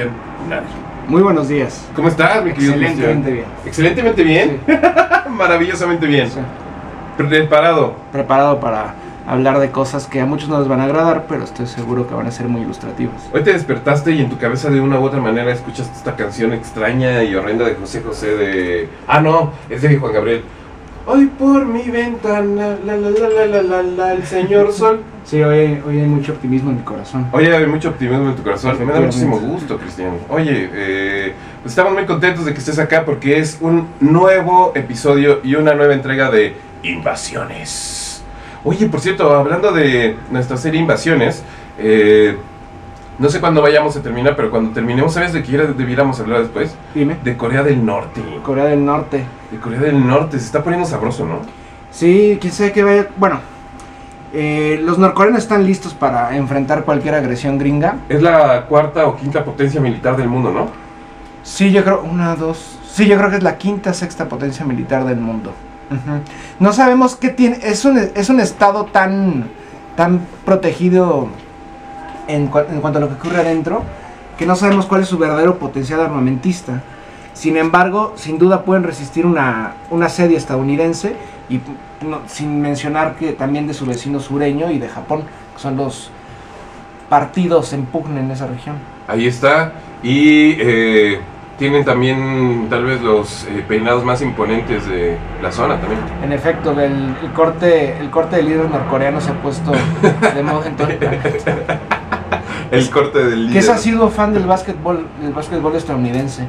Cristian Nadie. Muy buenos días. ¿Cómo estás, mi querido Excelentemente bien. Excelentemente bien. Maravillosamente bien. Sí. Preparado. Preparado para hablar de cosas que a muchos no les van a agradar, pero estoy seguro que van a ser muy ilustrativas. Hoy te despertaste y en tu cabeza de una u otra manera escuchaste esta canción extraña y horrenda de José José de... Ah, no, es de Juan Gabriel. Hoy por mi ventana, la la la la la la, la el señor sol. Sí, hoy, hoy hay mucho optimismo en mi corazón. Oye, hay mucho optimismo en tu corazón. Me da muchísimo gusto, Cristian. Oye, eh, pues estamos muy contentos de que estés acá porque es un nuevo episodio y una nueva entrega de Invasiones. Oye, por cierto, hablando de nuestra serie Invasiones, eh, no sé cuándo vayamos a terminar, pero cuando terminemos, ¿sabes de qué debiéramos hablar después? Dime. De Corea del Norte. Corea del Norte. De Corea del Norte, se está poniendo sabroso, ¿no? Sí, quién sabe qué vaya. Bueno, eh, los norcoreanos están listos para enfrentar cualquier agresión gringa. Es la cuarta o quinta potencia militar del mundo, ¿no? Sí, yo creo, una, dos. Sí, yo creo que es la quinta, sexta potencia militar del mundo. No sabemos qué tiene. Es un, es un estado tan, tan protegido en, cua- en cuanto a lo que ocurre adentro que no sabemos cuál es su verdadero potencial armamentista. Sin embargo, sin duda pueden resistir una, un asedio estadounidense y no- sin mencionar que también de su vecino sureño y de Japón, que son los partidos en pugna en esa región. Ahí está. Y eh, tienen también tal vez los eh, peinados más imponentes de la zona también. En efecto, el, el corte el corte del líder norcoreano se ha puesto de moda en todo el planeta. El corte del líder. Que es ha sido fan del básquetbol, del básquetbol estadounidense.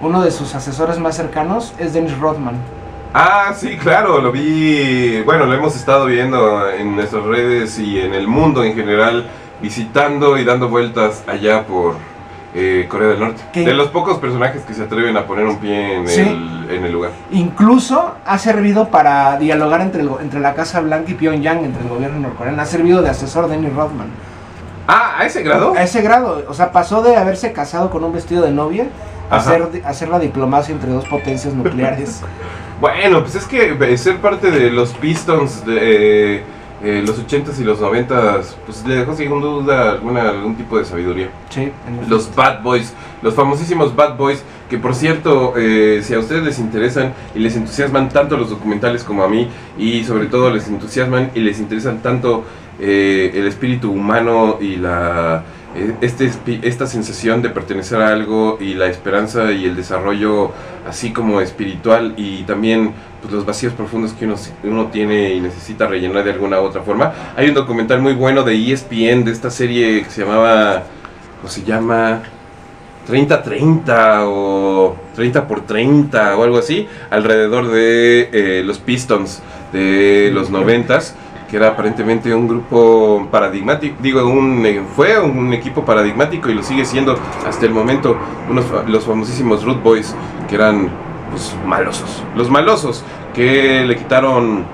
Uno de sus asesores más cercanos es Dennis Rodman. Ah, sí, claro, lo vi. Bueno, lo hemos estado viendo en nuestras redes y en el mundo en general, visitando y dando vueltas allá por eh, Corea del Norte. ¿Qué? De los pocos personajes que se atreven a poner un pie en, Sí. el, en el lugar. Incluso ha servido para dialogar entre, el entre la Casa Blanca y Pyongyang, entre el gobierno norcoreano. Ha servido de asesor Dennis Rodman. Ah, ¿a ese grado? A ese grado, o sea, pasó de haberse casado con un vestido de novia a Ajá. hacer, a hacer la diplomacia entre dos potencias nucleares. Bueno, pues es que eh, ser parte de los Pistons de eh, los 80s y los 90s, pues le dejó sin duda alguna, algún tipo de sabiduría. sí, Los Bad Boys, los famosísimos Bad Boys, que por cierto, eh, si a ustedes les interesan y les entusiasman tanto los documentales como a mí, y sobre todo les entusiasman y les interesan tanto eh, el espíritu humano y la este, esta sensación de pertenecer a algo y la esperanza y el desarrollo así como espiritual y también pues, los vacíos profundos que uno, uno tiene y necesita rellenar de alguna u otra forma. Hay un documental muy bueno de ESPN de esta serie que se llamaba, o se llama 30-30 o 30 por 30 o algo así, alrededor de eh, los Pistons de los noventas, que era aparentemente un grupo paradigmático, digo, un, fue un equipo paradigmático y lo sigue siendo hasta el momento, unos, los famosísimos Root Boys, que eran pues, malosos, los malosos, que le quitaron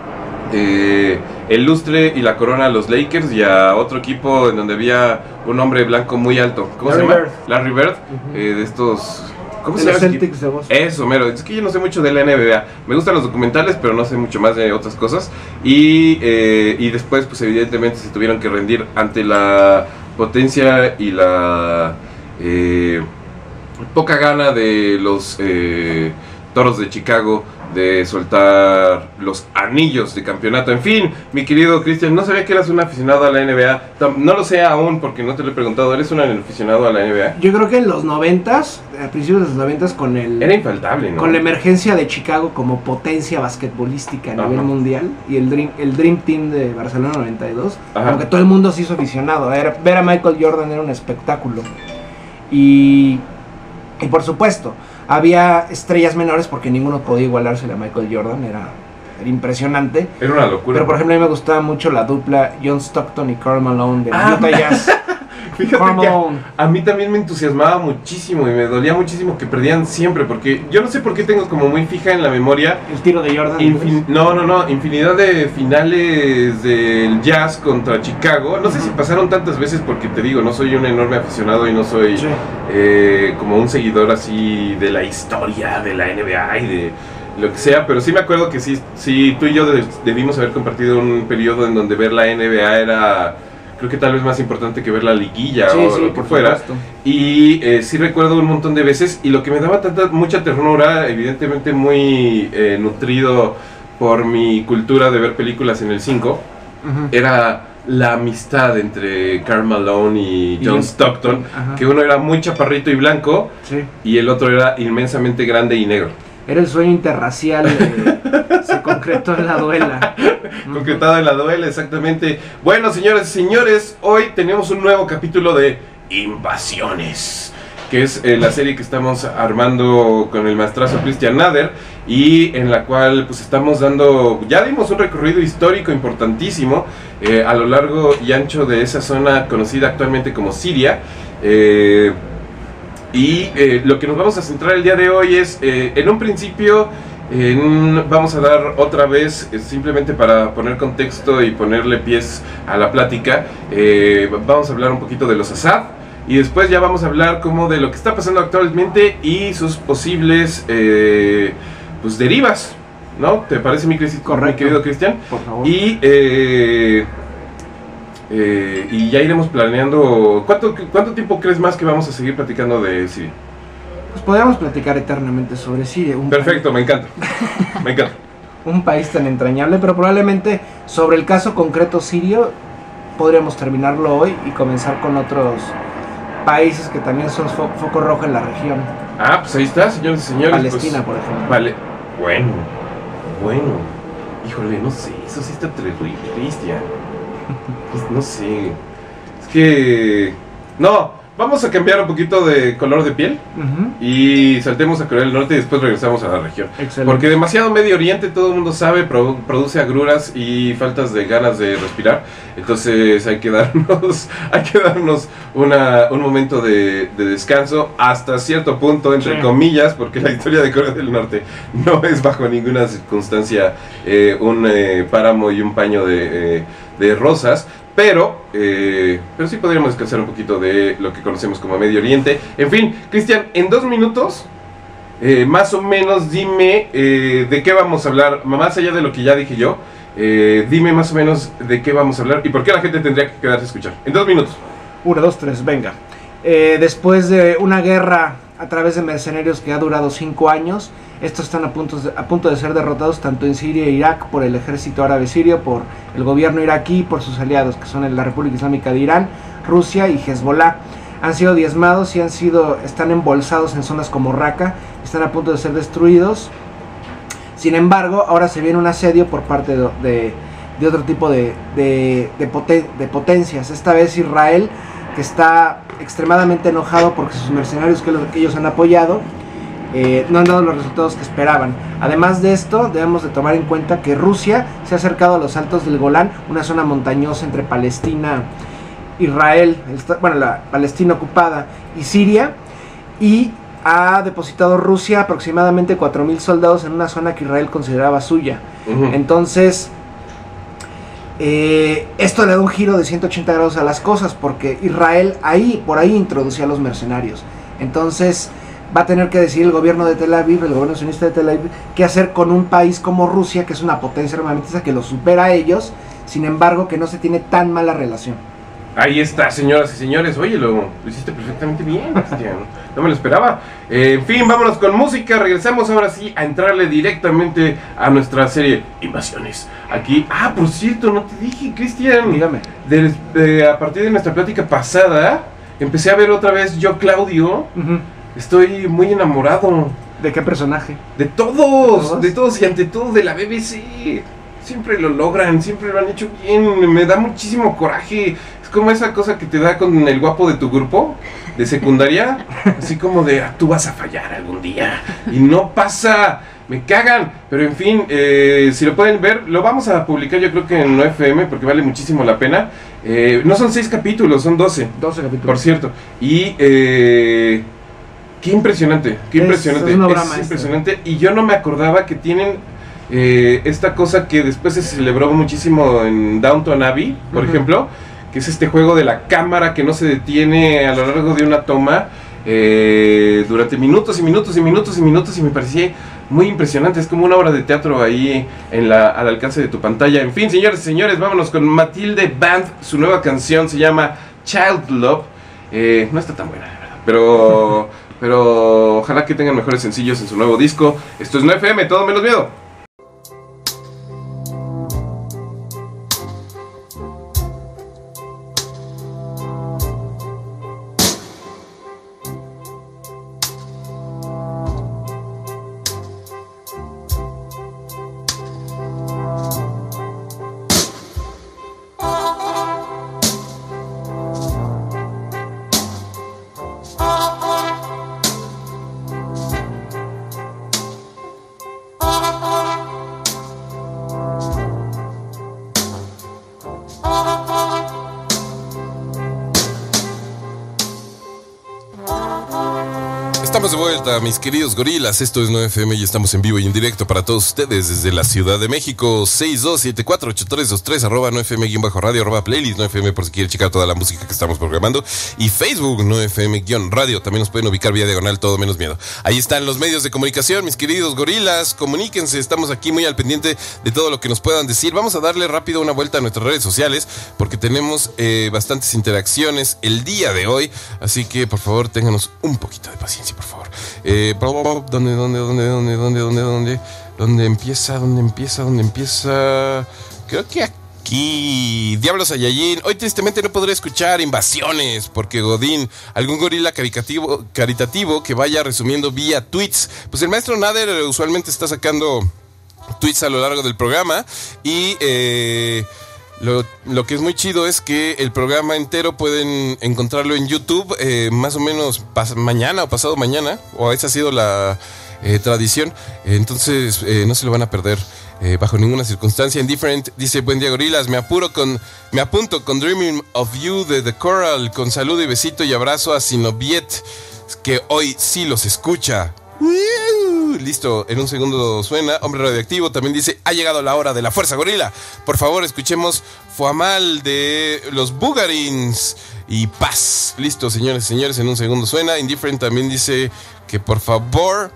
eh, el lustre y la corona a los Lakers y a otro equipo en donde había un hombre blanco muy alto. ¿Cómo Larry se llama? Bird. Larry Bird, eh, de estos... ¿Cómo de se los llama? Celtics de Boston. Eso, mero. Es que yo no sé mucho de la NBA. Me gustan los documentales, pero no sé mucho más de otras cosas. Y, eh, y después, pues evidentemente se tuvieron que rendir ante la potencia y la eh, poca gana de los eh, Toros de Chicago de soltar los anillos de campeonato. En fin, mi querido Cristian, no sabía que eras un aficionado a la NBA. No lo sé aún porque no te lo he preguntado. ¿Eres un aficionado a la NBA? Yo creo que en los noventas, a principios de los noventas, con el Era infaltable, ¿no? con la emergencia de Chicago como potencia basquetbolística a nivel mundial y el Dream, el Dream Team de Barcelona 92, Ajá. aunque todo el mundo se hizo aficionado. Era- ver a Michael Jordan era un espectáculo. Y, y por supuesto, había estrellas menores porque ninguno podía igualarse a Michael Jordan, era, era impresionante. Era una locura. Pero por ejemplo, a mí me gustaba mucho la dupla John Stockton y Karl Malone de Ah, Utah Jazz. Fíjate que Malone. a mí también me entusiasmaba muchísimo y me dolía muchísimo que perdían siempre, porque yo no sé por qué tengo como muy fija en la memoria. El tiro de Jordan. infin- no, no, no, infinidad de finales del jazz contra Chicago. No sé si pasaron tantas veces porque te digo, no soy un enorme aficionado y no soy Sí. eh, como un seguidor así de la historia de la NBA y de lo que sea, pero sí me acuerdo que sí, sí tú y yo de- debimos haber compartido un periodo en donde ver la NBA era creo que tal vez más importante que ver la liguilla Sí, o sí, lo que fuera. supuesto. Y eh, sí recuerdo un montón de veces y lo que me daba tanta mucha ternura, evidentemente muy eh, nutrido por mi cultura de ver películas en el 5, Ujú. era la amistad entre Karl Malone y Y John John Stockton, Ajá. que uno era muy chaparrito y blanco Sí. y el otro era inmensamente grande y negro. Era el sueño interracial, eh, concretó en la duela. Concretado en la duela, exactamente. Bueno, señores y señores, hoy tenemos un nuevo capítulo de Invasiones, que es eh, la serie que estamos armando con el maestrazo Christian Nader y en la cual pues estamos dando, ya dimos un recorrido histórico importantísimo eh, a lo largo y ancho de esa zona conocida actualmente como Siria. Eh, y lo que nos vamos a centrar el día de hoy es, en un principio, vamos a dar otra vez, eh, simplemente para poner contexto y ponerle pies a la plática, eh, vamos a hablar un poquito de los Assad. Y después ya vamos a hablar como de lo que está pasando actualmente y sus posibles eh, pues derivas, ¿no? ¿Te parece mi, Cristi- mi Correcto. querido Cristian? Por favor. Y, y ya iremos planeando. ¿cuánto, ¿Cuánto tiempo crees más que vamos a seguir platicando de Siria? Pues podríamos platicar eternamente sobre Siria. Un Perfecto, me encanta. Me encanta. un país tan entrañable, pero probablemente sobre el caso concreto sirio podríamos terminarlo hoy y comenzar con otros países que también son fo- foco rojo en la región. Ah, pues ahí está, señores y señores. Palestina, por ejemplo. Pues, vale. Bueno, bueno. Híjole, no sé, eso sí está terrible, Cristian. Pues, no sé. Es que. No, vamos a cambiar un poquito de color de piel y saltemos a Corea del Norte y después regresamos a la región. Excelente. Porque demasiado Medio Oriente, todo el mundo sabe, pro- produce agruras y faltas de ganas de respirar. Entonces hay que darnos, hay que darnos una, un momento de, de descanso hasta cierto punto, entre Sí. comillas, porque la historia de Corea del Norte no es bajo ninguna circunstancia eh, un eh, páramo y un paño de, eh, de rosas. Pero, eh, pero sí podríamos descansar un poquito de lo que conocemos como Medio Oriente. En fin, Cristian, en dos minutos eh, más o menos dime eh, de qué vamos a hablar, más allá de lo que ya dije yo, eh, dime más o menos de qué vamos a hablar y por qué la gente tendría que quedarse a escuchar. En dos minutos. Uno, dos, tres, venga. Después de una guerra a través de mercenarios que ha durado cinco años, estos están a punto, de, ser derrotados tanto en Siria e Irak por el ejército árabe sirio, por el gobierno iraquí por sus aliados, que son la República Islámica de Irán, Rusia y Hezbollah. Han sido diezmados y han sido, están embolsados en zonas como Raqqa, están a punto de ser destruidos. Sin embargo, ahora se viene un asedio por parte de, otro tipo de potencias. Esta vez Israel, que está extremadamente enojado porque sus mercenarios que, lo- que ellos han apoyado eh, no han dado los resultados que esperaban. Además de esto, debemos de tomar en cuenta que Rusia se ha acercado a los altos del Golán, una zona montañosa entre Palestina, Israel, el bueno, la Palestina ocupada y Siria, y ha depositado Rusia aproximadamente 4.000 soldados en una zona que Israel consideraba suya. Entonces, eh, esto le da un giro de 180 grados a las cosas, porque Israel ahí, por ahí introducía a los mercenarios. Entonces, va a tener que decidir el gobierno de Tel Aviv, el gobierno sionista de Tel Aviv, qué hacer con un país como Rusia, que es una potencia armamentista que los supera a ellos, sin embargo, que no se tiene tan mala relación. Ahí está, señoras y señores. Oye, lo, lo hiciste perfectamente bien, Cristian. No me lo esperaba. Eh, en fin, vámonos con música. Regresamos ahora sí a entrarle directamente a nuestra serie Invasiones. Aquí. Ah, por cierto, no te dije, Cristian. Dígame. De- a partir de nuestra plática pasada, empecé a ver otra vez yo, Claudio. Estoy muy enamorado ¿De qué personaje? de todos, ¿Todos? de todos y ante todo de la BBC. Siempre lo logran, siempre lo han hecho bien. Me da muchísimo coraje. Como esa cosa que te da con el guapo de tu grupo de secundaria. Así como de, "Ah, tú vas a fallar algún día. Y no pasa. Me cagan. Pero en fin, eh, si lo pueden ver, lo vamos a publicar yo creo que en FM porque vale muchísimo la pena. Eh, no son seis capítulos, son 12. 12 capítulos. Por cierto. Y eh, qué impresionante, qué Es- impresionante. es impresionante. Y yo no me acordaba que tienen eh, esta cosa que después se celebró muchísimo en Downton Abbey, por ejemplo, que es este juego de la cámara que no se detiene a lo largo de una toma. eh, durante minutos y minutos y minutos y minutos y me parecía muy impresionante, es como una obra de teatro ahí en la, al alcance de tu pantalla. En fin, señores y señores, vámonos con Matilde Band, su nueva canción se llama Child Love. Eh, no está tan buena, verdad, pero, pero ojalá que tengan mejores sencillos en su nuevo disco. Esto es 9FM, todo menos miedo. Mis queridos gorilas. Esto es 9FM y estamos en vivo y en directo para todos ustedes desde la Ciudad de México. 62748323 arroba 9FM radio arroba playlist 9FM por si quieren checar toda la música que estamos programando. Y Facebook 9FM radio. También nos pueden ubicar vía diagonal todo menos miedo. Ahí están los medios de comunicación, mis queridos gorilas. Comuníquense, estamos aquí muy al pendiente de todo lo que nos puedan decir. Vamos a darle rápido una vuelta a nuestras redes sociales porque tenemos eh, bastantes interacciones el día de hoy. Así que por favor, ténganos un poquito de paciencia, por favor. ¿Dónde, dónde, dónde, dónde, dónde, dónde, dónde? ¿Dónde empieza? ¿Dónde empieza? ¿Dónde empieza? Creo que aquí. Diablos Saiyajin. Hoy tristemente no podré escuchar invasiones porque Godín, algún gorila caritativo que vaya resumiendo vía tweets. Pues el maestro Nader usualmente está sacando tweets a lo largo del programa y eh, lo, que es muy chido es que el programa entero pueden encontrarlo en YouTube eh, más o menos mañana o pasado mañana, o esa ha sido la eh, tradición. Entonces eh, no se lo van a perder bajo ninguna circunstancia. Indifferent dice: Buen día, gorilas. Me apuro con, me apunto con Dreaming of You de The Coral, con saludo y besito y abrazo a Sinoviet, que hoy sí los escucha. Listo, en un segundo suena. Hombre radioactivo también dice: Ha llegado la hora de la fuerza gorila. Por favor, escuchemos Fuamal de los Bugarins y paz. Listo, señores señores, en un segundo suena. Indifferent también dice que por favor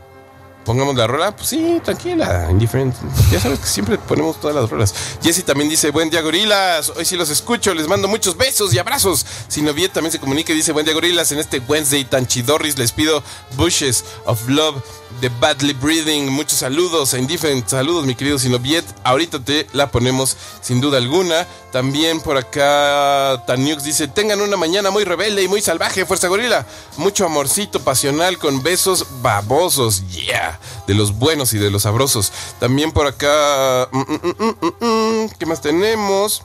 pongamos la rola. Pues sí, tranquila, Indifferent. Ya sabes que siempre ponemos todas las rolas. Jesse también dice, buen día gorilas. Hoy sí los escucho, les mando muchos besos y abrazos. Sinoviet también se comunica y dice, buen día gorilas. En este Wednesday tan chidorris les pido Bushes of Love de Badly Breathing. Muchos saludos a Indifferent. Saludos, mi querido Sinoviet. Ahorita te la ponemos sin duda alguna. También por acá Taniux dice, tengan una mañana muy rebelde y muy salvaje, Fuerza Gorila. Mucho amorcito pasional con besos babosos. Yeah. De los buenos y de los sabrosos. También por acá... Mm, mm, mm, ¿Qué más tenemos?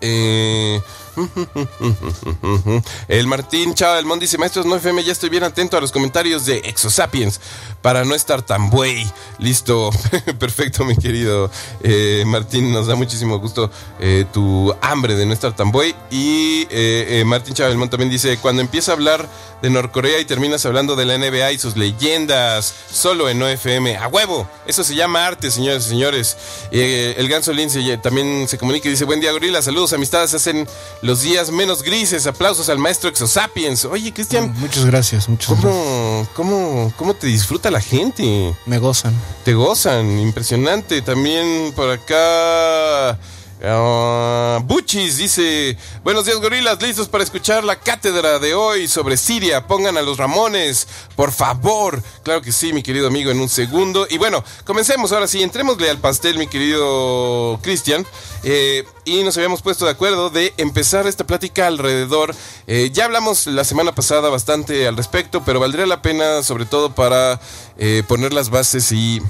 Eh... El Martín Chava del Mon dice, maestros no FM, ya estoy bien atento a los comentarios de Exosapiens para no estar tan buey. Listo, perfecto mi querido eh, Martín, nos da muchísimo gusto eh, tu hambre de no estar tan buey. Y eh, Martín Chava del también dice, cuando empieza a hablar de Norcorea y terminas hablando de la NBA y sus leyendas, solo en OFM, a huevo, eso se llama arte, señores y señores. el Ganso Lince también se comunica y dice, buen día gorila, saludos, amistades, hacen los días menos grises. Aplausos al maestro Exosapiens. Oye, Cristian. Mm, muchas gracias, muchas ¿cómo, ¿cómo, ¿Cómo te disfruta la gente? Me gozan. Te gozan, impresionante. También por acá. Uh, Buchis dice: Buenos días, gorilas, listos para escuchar la cátedra de hoy sobre Siria. Pongan a los Ramones, por favor. Claro que sí, mi querido amigo, en un segundo. Y bueno, comencemos ahora sí, entrémosle al pastel, mi querido Cristian. Eh, y nos habíamos puesto de acuerdo de empezar esta plática alrededor. Eh, ya hablamos la semana pasada bastante al respecto, pero valdría la pena, sobre todo, para eh, poner las bases y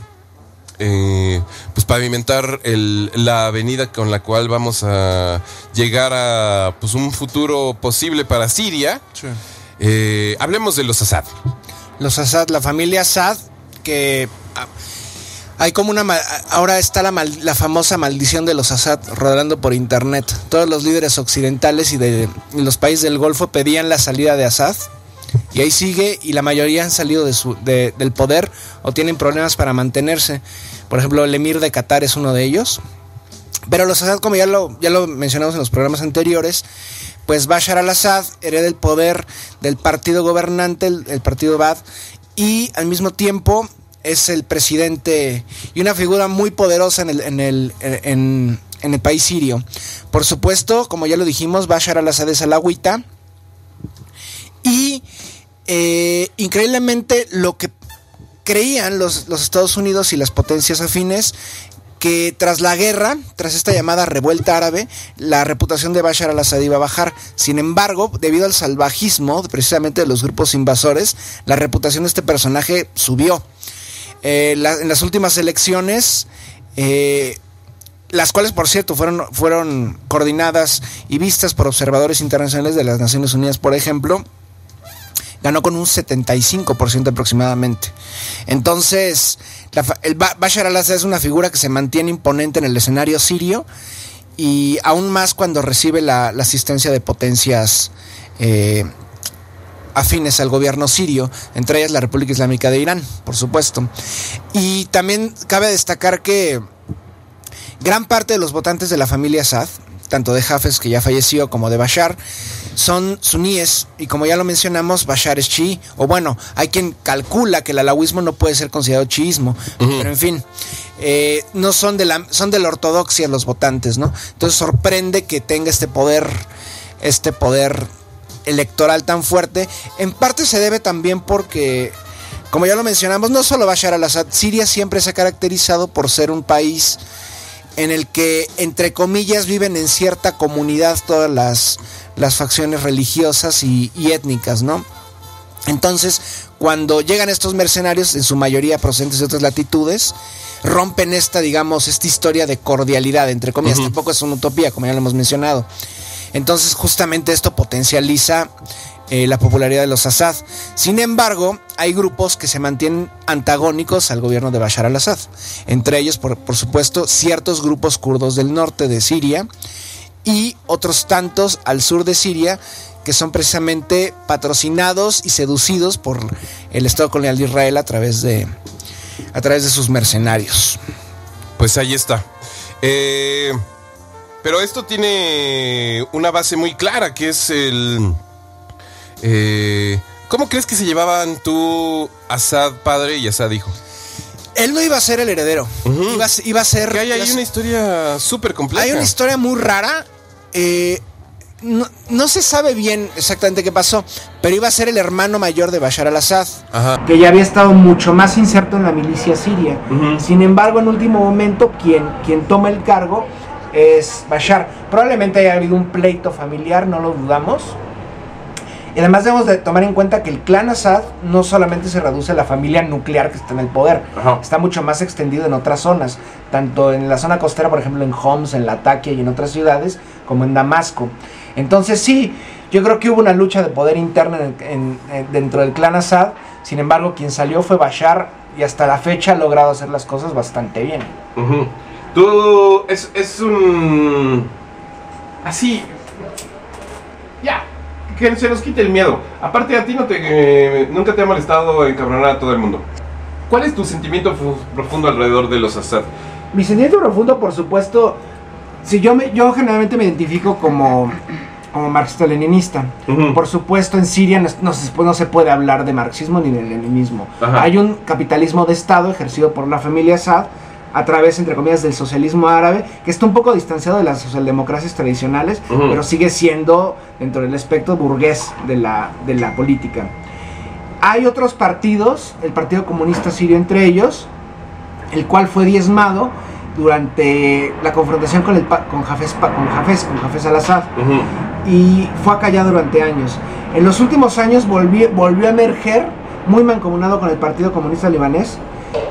eh, pues pavimentar la avenida con la cual vamos a llegar a pues un futuro posible para Siria. Eh, hablemos de los Assad. Los Assad, la familia Assad, que ah, hay como una ahora está la, la famosa maldición de los Assad rodando por internet. Todos los líderes occidentales y de los países del Golfo pedían la salida de Assad y ahí sigue y la mayoría han salido de su, del poder o tienen problemas para mantenerse. Por ejemplo, el emir de Qatar es uno de ellos. Pero los Assad, como ya lo, ya lo mencionamos en los programas anteriores, pues Bashar al-Assad hereda el poder del partido gobernante, el, partido Bad, y al mismo tiempo es el presidente y una figura muy poderosa en el, en el, en, el país sirio. Por supuesto, como ya lo dijimos, Bashar al-Assad es agüita. Y eh, increíblemente lo que creían los, Estados Unidos y las potencias afines que tras la guerra, tras esta llamada revuelta árabe, la reputación de Bashar al-Assad iba a bajar. Sin embargo, debido al salvajismo precisamente de los grupos invasores, la reputación de este personaje subió. Eh, en las últimas elecciones, eh, las cuales por cierto fueron, fueron coordinadas y vistas por observadores internacionales de las Naciones Unidas, por ejemplo, ganó con un 75% aproximadamente. Entonces, el Bashar al-Assad es una figura que se mantiene imponente en el escenario sirio y aún más cuando recibe la, asistencia de potencias eh, afines al gobierno sirio, entre ellas la República Islámica de Irán, por supuesto. Y también cabe destacar que gran parte de los votantes de la familia Assad, tanto de Hafez, que ya falleció, como de Bashar, son suníes y como ya lo mencionamos, Bashar es chi, o bueno, hay quien calcula que el alawismo no puede ser considerado chiismo, pero en fin, eh, no son de, la, son de la ortodoxia los votantes, ¿no? Entonces sorprende que tenga este poder, este poder electoral tan fuerte, en parte se debe también porque... Como ya lo mencionamos, no solo Bashar al-Assad, Siria siempre se ha caracterizado por ser un país en el que, entre comillas, viven en cierta comunidad todas las, las facciones religiosas y, étnicas, ¿no? Entonces, cuando llegan estos mercenarios, en su mayoría procedentes de otras latitudes, rompen esta, digamos, esta historia de cordialidad, entre comillas, tampoco es una utopía, como ya lo hemos mencionado. Entonces, justamente esto potencializa eh, la popularidad de los Assad. Sin embargo, hay grupos que se mantienen antagónicos al gobierno de Bashar al-Assad. Entre ellos, por, supuesto, ciertos grupos kurdos del norte de Siria y otros tantos al sur de Siria que son precisamente patrocinados y seducidos por el Estado colonial de Israel a través de, a través de sus mercenarios. Pues ahí está. Eh, pero esto tiene una base muy clara, que es el eh, ¿Cómo crees que se llevaban tú, Assad padre y Assad hijo? Él no iba a ser el heredero. iba, a ser. hay, una historia súper compleja. Hay una historia muy rara. Eh, no, se sabe bien exactamente qué pasó, pero iba a ser el hermano mayor de Bashar al-Assad, que ya había estado mucho más inserto en la milicia siria. Sin embargo, en último momento, quien, quien toma el cargo es Bashar. Probablemente haya habido un pleito familiar, no lo dudamos. Y además debemos de tomar en cuenta que el clan Assad no solamente se reduce a la familia nuclear que está en el poder, está mucho más extendido en otras zonas, tanto en la zona costera, por ejemplo en Homs, en Latakia y en otras ciudades, como en Damasco. Entonces sí, yo creo que hubo una lucha de poder interna dentro del clan Assad, sin embargo quien salió fue Bashar y hasta la fecha ha logrado hacer las cosas bastante bien. Tú es, es un... Así... Ya, que se nos quite el miedo. Aparte, a ti no te, eh, nunca te ha molestado encabronar a todo el mundo. ¿Cuál es tu sentimiento profundo alrededor de los Assad? Mi sentimiento profundo, por supuesto, si yo, me, yo generalmente me identifico como, como marxista-leninista. Por supuesto, en Siria no, no, se puede hablar de marxismo ni de leninismo. Hay un capitalismo de Estado ejercido por la familia Assad a través, entre comillas, del socialismo árabe, que está un poco distanciado de las socialdemocracias tradicionales, pero sigue siendo dentro del espectro burgués de la, de la política. Hay otros partidos, el Partido Comunista Sirio entre ellos, el cual fue diezmado durante la confrontación con, el, con Jafes, con Jafes, con Jafes al-Assad, y fue acallado durante años. En los últimos años volvió, volvió a emerger muy mancomunado con el Partido Comunista Libanés,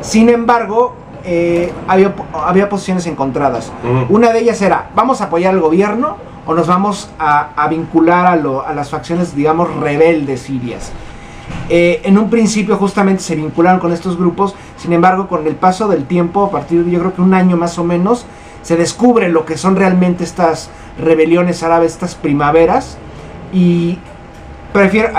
sin embargo, eh, había, había, posiciones encontradas. Una de ellas era, ¿vamos a apoyar al gobierno o nos vamos a, vincular a, las facciones, digamos, rebeldes sirias? Eh, en un principio justamente se vincularon con estos grupos, sin embargo con el paso del tiempo, a partir de yo creo que un año más o menos, se descubre lo que son realmente estas rebeliones árabes, estas primaveras, y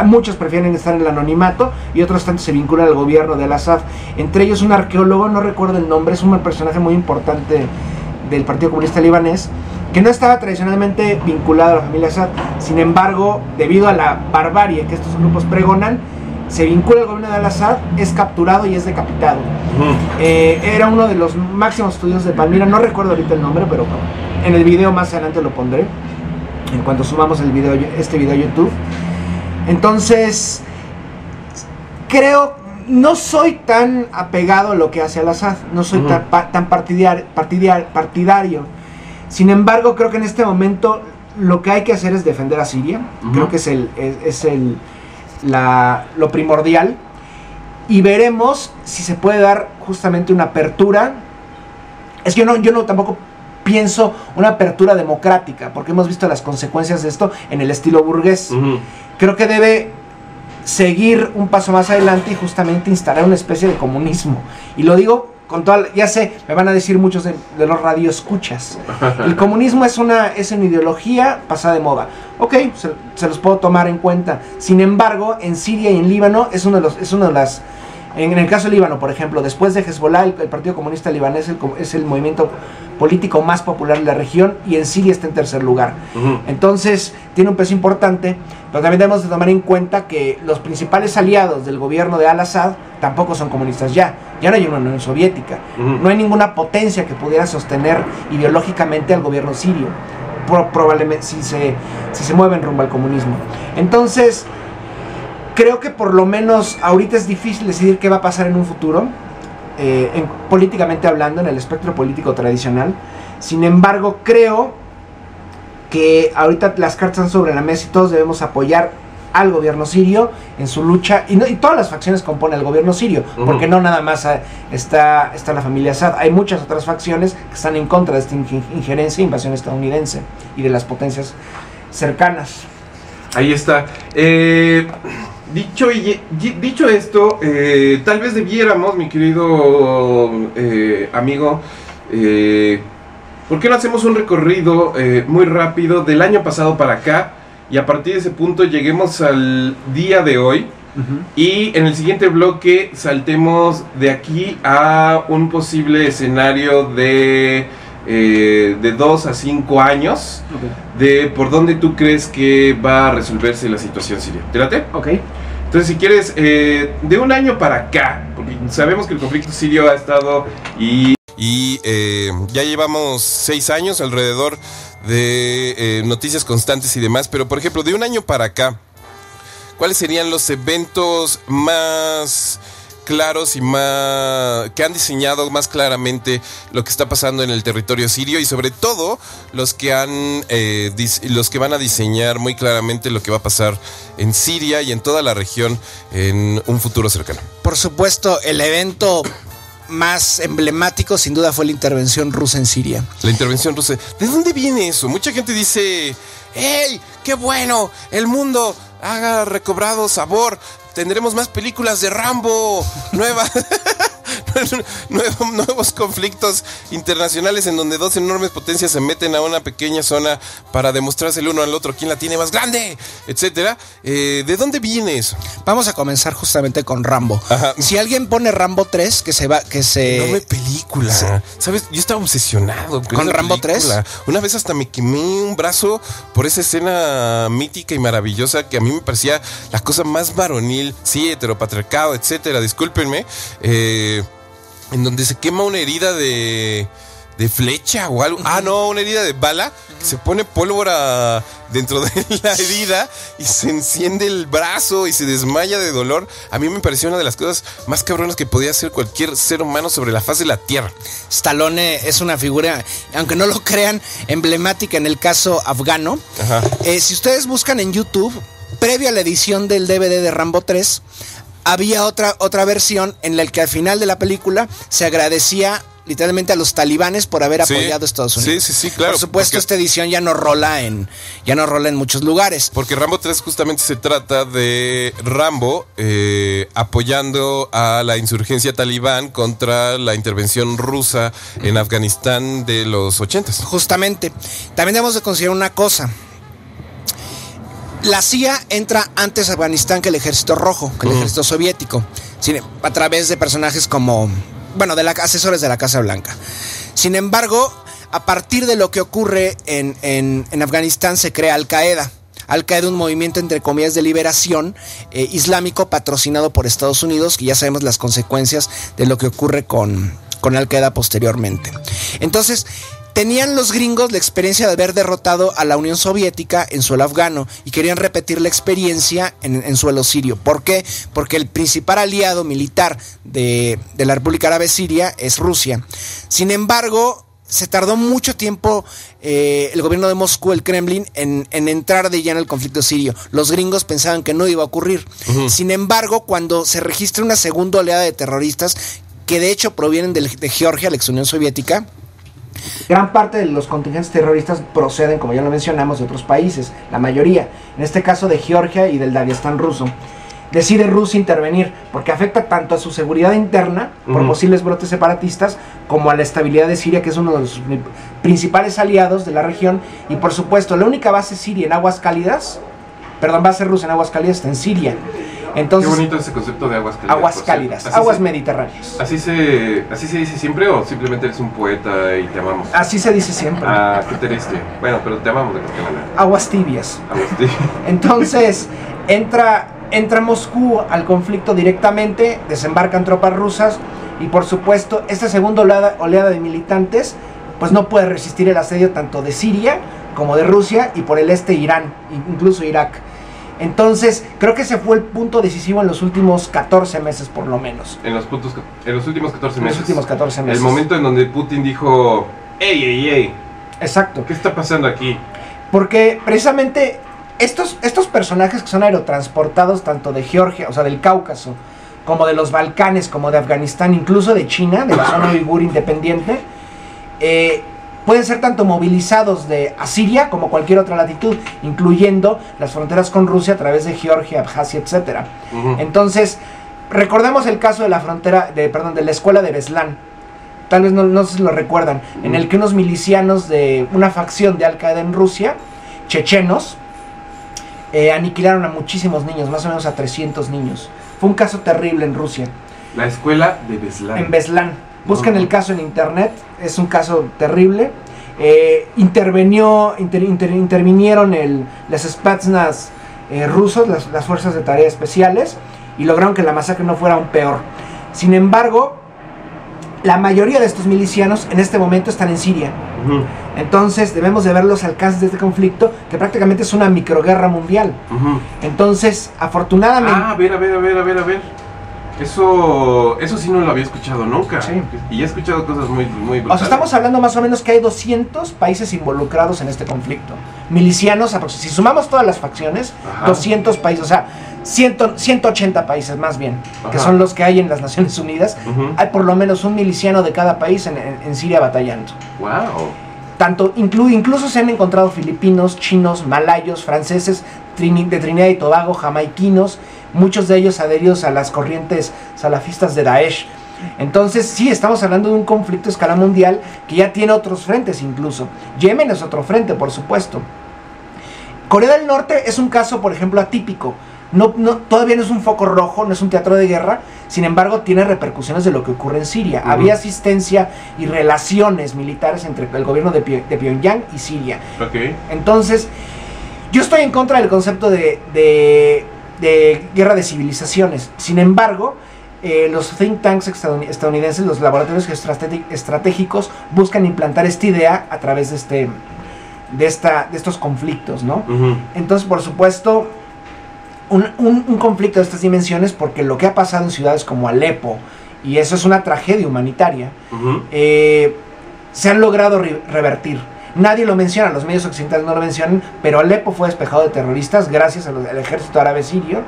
muchos prefieren estar en el anonimato y otros tanto se vinculan al gobierno de Al-Assad. Entre ellos un arqueólogo, no recuerdo el nombre, es un personaje muy importante del Partido Comunista Libanés, que no estaba tradicionalmente vinculado a la familia Assad. Sin embargo, debido a la barbarie que estos grupos pregonan, se vincula al gobierno de Al-Assad, es capturado y es decapitado. Eh, era uno de los máximos estudios de Palmira, no recuerdo ahorita el nombre, pero en el video más adelante lo pondré, en cuanto subamos el video, este video a YouTube. Entonces, creo, no soy tan apegado a lo que hace Al-Assad, no soy tan, tan partidario. Sin embargo, creo que en este momento lo que hay que hacer es defender a Siria. Creo que es el, es, el la, lo primordial. Y veremos si se puede dar justamente una apertura. Es que yo no, yo no tampoco pienso una apertura democrática, porque hemos visto las consecuencias de esto en el estilo burgués. Creo que debe seguir un paso más adelante y justamente instalar una especie de comunismo. Y lo digo con toda, ya sé, me van a decir muchos de, los radioescuchas. El comunismo es una, es una ideología pasada de moda. Ok, se, los puedo tomar en cuenta. Sin embargo, en Siria y en Líbano es uno de los, es uno de las en, el caso de Líbano, por ejemplo, después de Hezbollah, el, Partido Comunista Libanés es el, movimiento político más popular de la región y en Siria está en tercer lugar. Entonces, tiene un peso importante, pero también debemos de tomar en cuenta que los principales aliados del gobierno de Al-Assad tampoco son comunistas ya. Ya no hay una Unión Soviética. No hay ninguna potencia que pudiera sostener ideológicamente al gobierno sirio. probablemente si se, si se mueven rumbo al comunismo. Entonces, creo que por lo menos ahorita es difícil decidir qué va a pasar en un futuro, eh, políticamente hablando, en el espectro político tradicional. Sin embargo, creo que ahorita las cartas están sobre la mesa y todos debemos apoyar al gobierno sirio en su lucha y, todas las facciones componen el gobierno sirio porque no nada más está, está la familia Assad hay muchas otras facciones que están en contra de esta injerencia e invasión estadounidense y de las potencias cercanas. Ahí está. Eh, Dicho, dicho esto, eh, tal vez debiéramos, mi querido eh, amigo, eh, ¿por qué no hacemos un recorrido muy rápido del año pasado para acá? Y a partir de ese punto lleguemos al día de hoy. Y en el siguiente bloque saltemos de aquí a un posible escenario de eh, de 2 a 5 años de por dónde tú crees que va a resolverse la situación siria. ¿Te late? Ok. Entonces, si quieres, eh, de un año para acá, porque sabemos que el conflicto sirio ha estado y... Y eh, ya llevamos 6 años alrededor de noticias constantes y demás, pero por ejemplo, de un año para acá, ¿cuáles serían los eventos más claros y más que han diseñado más claramente lo que está pasando en el territorio sirio y sobre todo los que han eh, los que van a diseñar muy claramente lo que va a pasar en Siria y en toda la región en un futuro cercano. Por supuesto, el evento más emblemático sin duda fue la intervención rusa en Siria. La intervención rusa. ¿De dónde viene eso? Mucha gente dice, ¡Hey! ¡Qué bueno! El mundo ha recobrado sabor tendremos más películas de Rambo nuevas. nuevos, conflictos internacionales en donde dos enormes potencias se meten a una pequeña zona para demostrarse el uno al otro quién la tiene más grande, etcétera. Eh, ¿De dónde viene eso? Vamos a comenzar justamente con Rambo. Si alguien pone Rambo 3, que se va, que se. Enorme película. ¿Sabes? Yo estaba obsesionado con, Rambo 3. Una vez hasta me quemé un brazo por esa escena mítica y maravillosa que a mí me parecía la cosa más varonil, sí, heteropatriarcado, etcétera. Discúlpenme. Eh, en donde se quema una herida de, de flecha o algo. Ah, no, una herida de bala. se pone pólvora dentro de la herida y se enciende el brazo y se desmaya de dolor. A mí me pareció una de las cosas más cabronas que podía hacer cualquier ser humano sobre la faz de la tierra. Stallone es una figura, aunque no lo crean, emblemática en el caso afgano. Eh, si ustedes buscan en YouTube, previo a la edición del DVD de Rambo 3, había otra, otra versión en la que al final de la película se agradecía literalmente a los talibanes por haber apoyado a Estados Unidos. Sí, sí, sí, claro. Por supuesto, esta edición ya no rola en ya no rola en muchos lugares. Porque Rambo 3 justamente se trata de Rambo eh, apoyando a la insurgencia talibán contra la intervención rusa en Afganistán de los 80. Justamente. También debemos de considerar una cosa la CIA entra antes a Afganistán que el ejército rojo, que el ejército soviético, a través de personajes como, bueno, de la, asesores de la Casa Blanca. Sin embargo, a partir de lo que ocurre en, en, Afganistán se crea Al Qaeda. Al Qaeda un movimiento entre comillas de liberación eh, islámico patrocinado por Estados Unidos, que ya sabemos las consecuencias de lo que ocurre con, con Al Qaeda posteriormente. Entonces, Tenían los gringos la experiencia de haber derrotado a la Unión Soviética en suelo afgano y querían repetir la experiencia en, suelo sirio. ¿Por qué? Porque el principal aliado militar de, la República Árabe Siria es Rusia. Sin embargo, se tardó mucho tiempo eh, el gobierno de Moscú, el Kremlin, en, entrar de lleno el conflicto sirio. Los gringos pensaban que no iba a ocurrir. Sin embargo, cuando se registra una segunda oleada de terroristas, que de hecho provienen de, de Georgia, la ex Unión Soviética, Gran parte de los contingentes terroristas proceden, como ya lo mencionamos, de otros países, la mayoría, en este caso de Georgia y del Dagestán ruso. Decide Rusia intervenir porque afecta tanto a su seguridad interna por posibles brotes separatistas como a la estabilidad de Siria, que es uno de los principales aliados de la región. Y por supuesto, la única base siria en aguas cálidas, perdón, base rusa en aguas cálidas está en Siria. Entonces, Qué bonito ese concepto de aguas cálidas. Aguas cálidas, aguas mediterráneas. Así se, ¿Así se dice siempre o simplemente eres un poeta y te amamos? Así se dice siempre. Ah, qué triste. Bueno, pero te amamos de cualquier manera. Aguas tibias. Aguas tibias. Entonces, entra, entra Moscú al conflicto directamente, desembarcan tropas rusas y por supuesto esta segunda oleada, oleada de militantes pues no puede resistir el asedio tanto de Siria como de Rusia y por el este Irán, incluso Irak. Entonces, creo que ese fue el punto decisivo en los últimos 14 meses, por lo menos. En los, puntos, en los últimos 14 meses. En los últimos 14 meses. El momento en donde Putin dijo, ¡Ey, ey, ey! Exacto. ¿Qué está pasando aquí? Porque precisamente estos, estos personajes que son aerotransportados tanto de Georgia, o sea, del Cáucaso, como de los Balcanes, como de Afganistán, incluso de China, de la zona uigur independiente, eh, pueden ser tanto movilizados de Asiria como cualquier otra latitud, incluyendo las fronteras con Rusia a través de Georgia, Abjasia, etc. Entonces, recordemos el caso de la frontera, de, perdón, de la escuela de Beslan. Tal vez no, no se lo recuerdan, en el que unos milicianos de una facción de Al Qaeda en Rusia, chechenos, eh, aniquilaron a muchísimos niños, más o menos a 300 niños. Fue un caso terrible en Rusia. La escuela de Beslan. En Beslan. Busquen el caso en internet, es un caso terrible. Eh, intervenió, intervinieron el, las Spetsnaz eh, rusos, las, fuerzas de tareas especiales, y lograron que la masacre no fuera aún peor. Sin embargo, la mayoría de estos milicianos en este momento están en Siria. Entonces debemos de ver los alcances de este conflicto, que prácticamente es una microguerra mundial. Entonces, afortunadamente... Ah, a ver, a ver, a ver, a ver, a ver. Eso, eso sí no lo había escuchado nunca. Sí. Y he escuchado cosas muy, muy brutales. O sea, estamos hablando más o menos que hay 200 países involucrados en este conflicto. Milicianos, si sumamos todas las facciones, 200 países, o sea, 180 países más bien, que son los que hay en las Naciones Unidas. Hay por lo menos un miliciano de cada país en, Siria batallando. ¡Wow! Tanto, incluso se han encontrado filipinos, chinos, malayos, franceses, de Trinidad y Tobago, jamaiquinos muchos de ellos adheridos a las corrientes salafistas de Daesh. Entonces sí, estamos hablando de un conflicto a escala mundial que ya tiene otros frentes incluso. Yemen es otro frente, por supuesto. Corea del Norte es un caso, por ejemplo, atípico. No, no, todavía no es un foco rojo, no es un teatro de guerra, sin embargo tiene repercusiones de lo que ocurre en Siria. Había asistencia y relaciones militares entre el gobierno de, Pyongyang y Siria. Entonces, yo estoy en contra del concepto de de guerra de civilizaciones. Sin embargo, eh, los think tanks estadounidenses, los laboratorios estratégicos, buscan implantar esta idea a través de, este, de, esta, de estos conflictos, ¿no? Entonces, por supuesto, un, conflicto de estas dimensiones, porque lo que ha pasado en ciudades como Alepo, y eso es una tragedia humanitaria, eh, se han logrado revertir. Nadie lo menciona, los medios occidentales no lo mencionan, pero Alepo fue despejado de terroristas gracias al ejército árabe sirio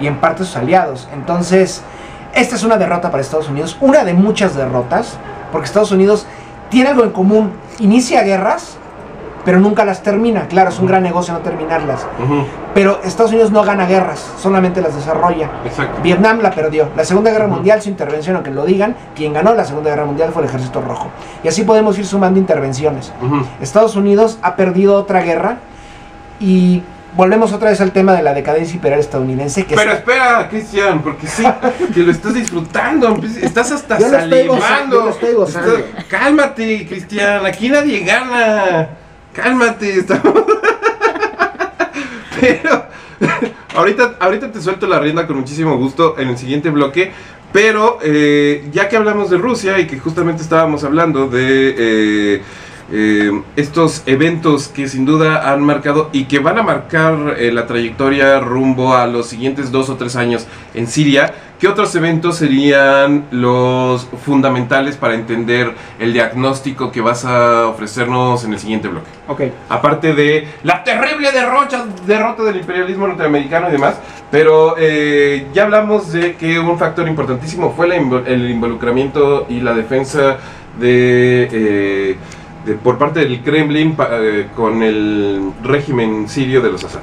y en parte sus aliados. Entonces, esta es una derrota para Estados Unidos, una de muchas derrotas, porque Estados Unidos tiene algo en común, inicia guerras, pero nunca las termina. Claro, es un gran negocio no terminarlas. Pero Estados Unidos no gana guerras, solamente las desarrolla. Vietnam la perdió. La Segunda Guerra Mundial, su intervención, aunque lo digan, quien ganó la Segunda Guerra Mundial fue el Ejército Rojo. Y así podemos ir sumando intervenciones. Estados Unidos ha perdido otra guerra y volvemos otra vez al tema de la decadencia imperial estadounidense. Que Pero espera, Cristian, porque sí, que lo estás disfrutando, estás hasta salivando. cálmate, Cristian, aquí nadie gana. Cálmate, estamos... Pero ahorita, ahorita te suelto la rienda con muchísimo gusto en el siguiente bloque. Pero eh, ya que hablamos de Rusia y que justamente estábamos hablando de eh, eh, estos eventos que sin duda han marcado y que van a marcar eh, la trayectoria rumbo a los siguientes dos o tres años en Siria, ¿qué otros eventos serían los fundamentales para entender el diagnóstico que vas a ofrecernos en el siguiente bloque? Ok. Aparte de la terrible derrota, derrota del imperialismo norteamericano y demás, pero eh, ya hablamos de que un factor importantísimo fue la el involucramiento y la defensa de, de- por parte del Kremlin pa- eh, con el régimen sirio de los Assad.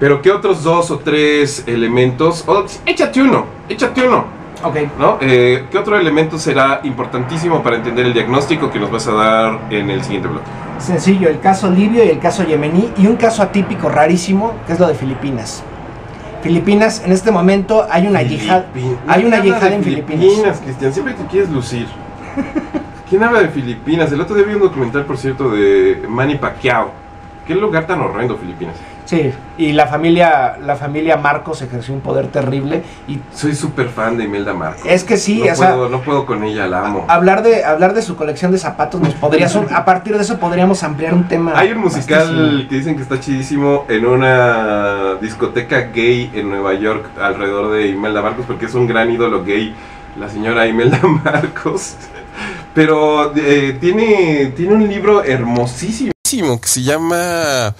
Pero ¿qué otros dos o tres elementos? Oh, échate uno, échate uno. Ok. ¿no? Eh, ¿Qué otro elemento será importantísimo para entender el diagnóstico que nos vas a dar en el siguiente bloque? Sencillo, el caso libio y el caso yemení y un caso atípico rarísimo que es lo de Filipinas. Filipinas, en este momento hay una yihad, Filipin- hay una ¿Quién habla yihad en Filipinas. Cristian, siempre te quieres lucir. ¿Quién habla de Filipinas? El otro día vi un documental, por cierto, de Manny Pacquiao. Qué lugar tan horrendo, Filipinas. Sí, y la familia, la familia Marcos ejerció un poder terrible y Soy súper fan de Imelda Marcos. es que sí, no, o sea, puedo, no puedo con ella, la amo. hablar de hablar de su colección de zapatos nos podría a partir de eso podríamos ampliar un tema. Hay un musical vastísimo. que dicen que está chidísimo en una discoteca gay en Nueva York alrededor de Imelda Marcos porque es un gran ídolo gay, la señora Imelda Marcos. Pero eh, tiene, tiene un libro hermosísimo que se llama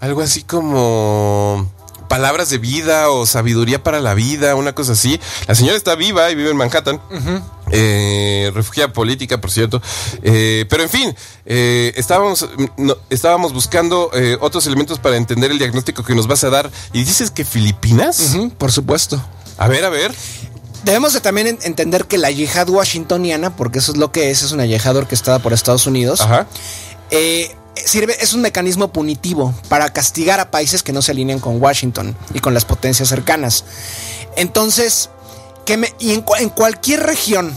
algo así como palabras de vida o sabiduría para la vida, una cosa así. La señora está viva y vive en Manhattan. Eh, refugiada política, por cierto. Eh, pero en fin, eh, estábamos, no, estábamos buscando eh, otros elementos para entender el diagnóstico que nos vas a dar. Y dices que Filipinas. Por supuesto. A ver, a ver. Debemos de también en- entender que la yihad washingtoniana, porque eso es lo que es, es una yihad orquestada por Estados Unidos, Ajá. eh, sirve, es un mecanismo punitivo para castigar a países que no se alinean con Washington y con las potencias cercanas. Entonces, que me- y en, en cualquier región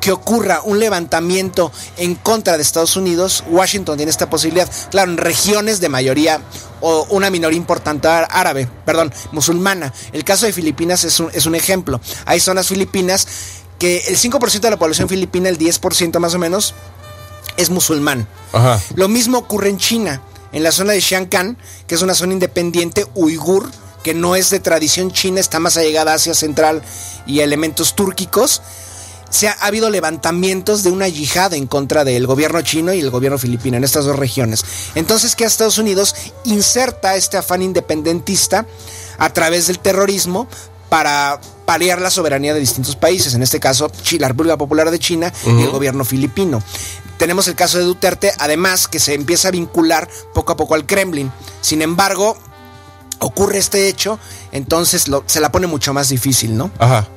que ocurra un levantamiento en contra de Estados Unidos, Washington tiene esta posibilidad. Claro, en regiones de mayoría o una minoría importante árabe, perdón, musulmana. El caso de Filipinas es un, es un ejemplo. Hay zonas filipinas que el 5% de la población filipina, el 10% más o menos, es musulmán. Ajá. Lo mismo ocurre en China, en la zona de Xiancan, que es una zona independiente uigur, que no es de tradición china, está más allegada a Asia Central y a elementos túrquicos. Se ha, ha habido levantamientos de una yihad en contra del gobierno chino y el gobierno filipino en estas dos regiones. Entonces, que Estados Unidos inserta este afán independentista a través del terrorismo para paliar la soberanía de distintos países, en este caso la República Popular de China y el gobierno filipino. Tenemos el caso de Duterte, además que se empieza a vincular poco a poco al Kremlin. Sin embargo, ocurre este hecho, entonces lo- se la pone mucho más difícil, ¿no? Ajá.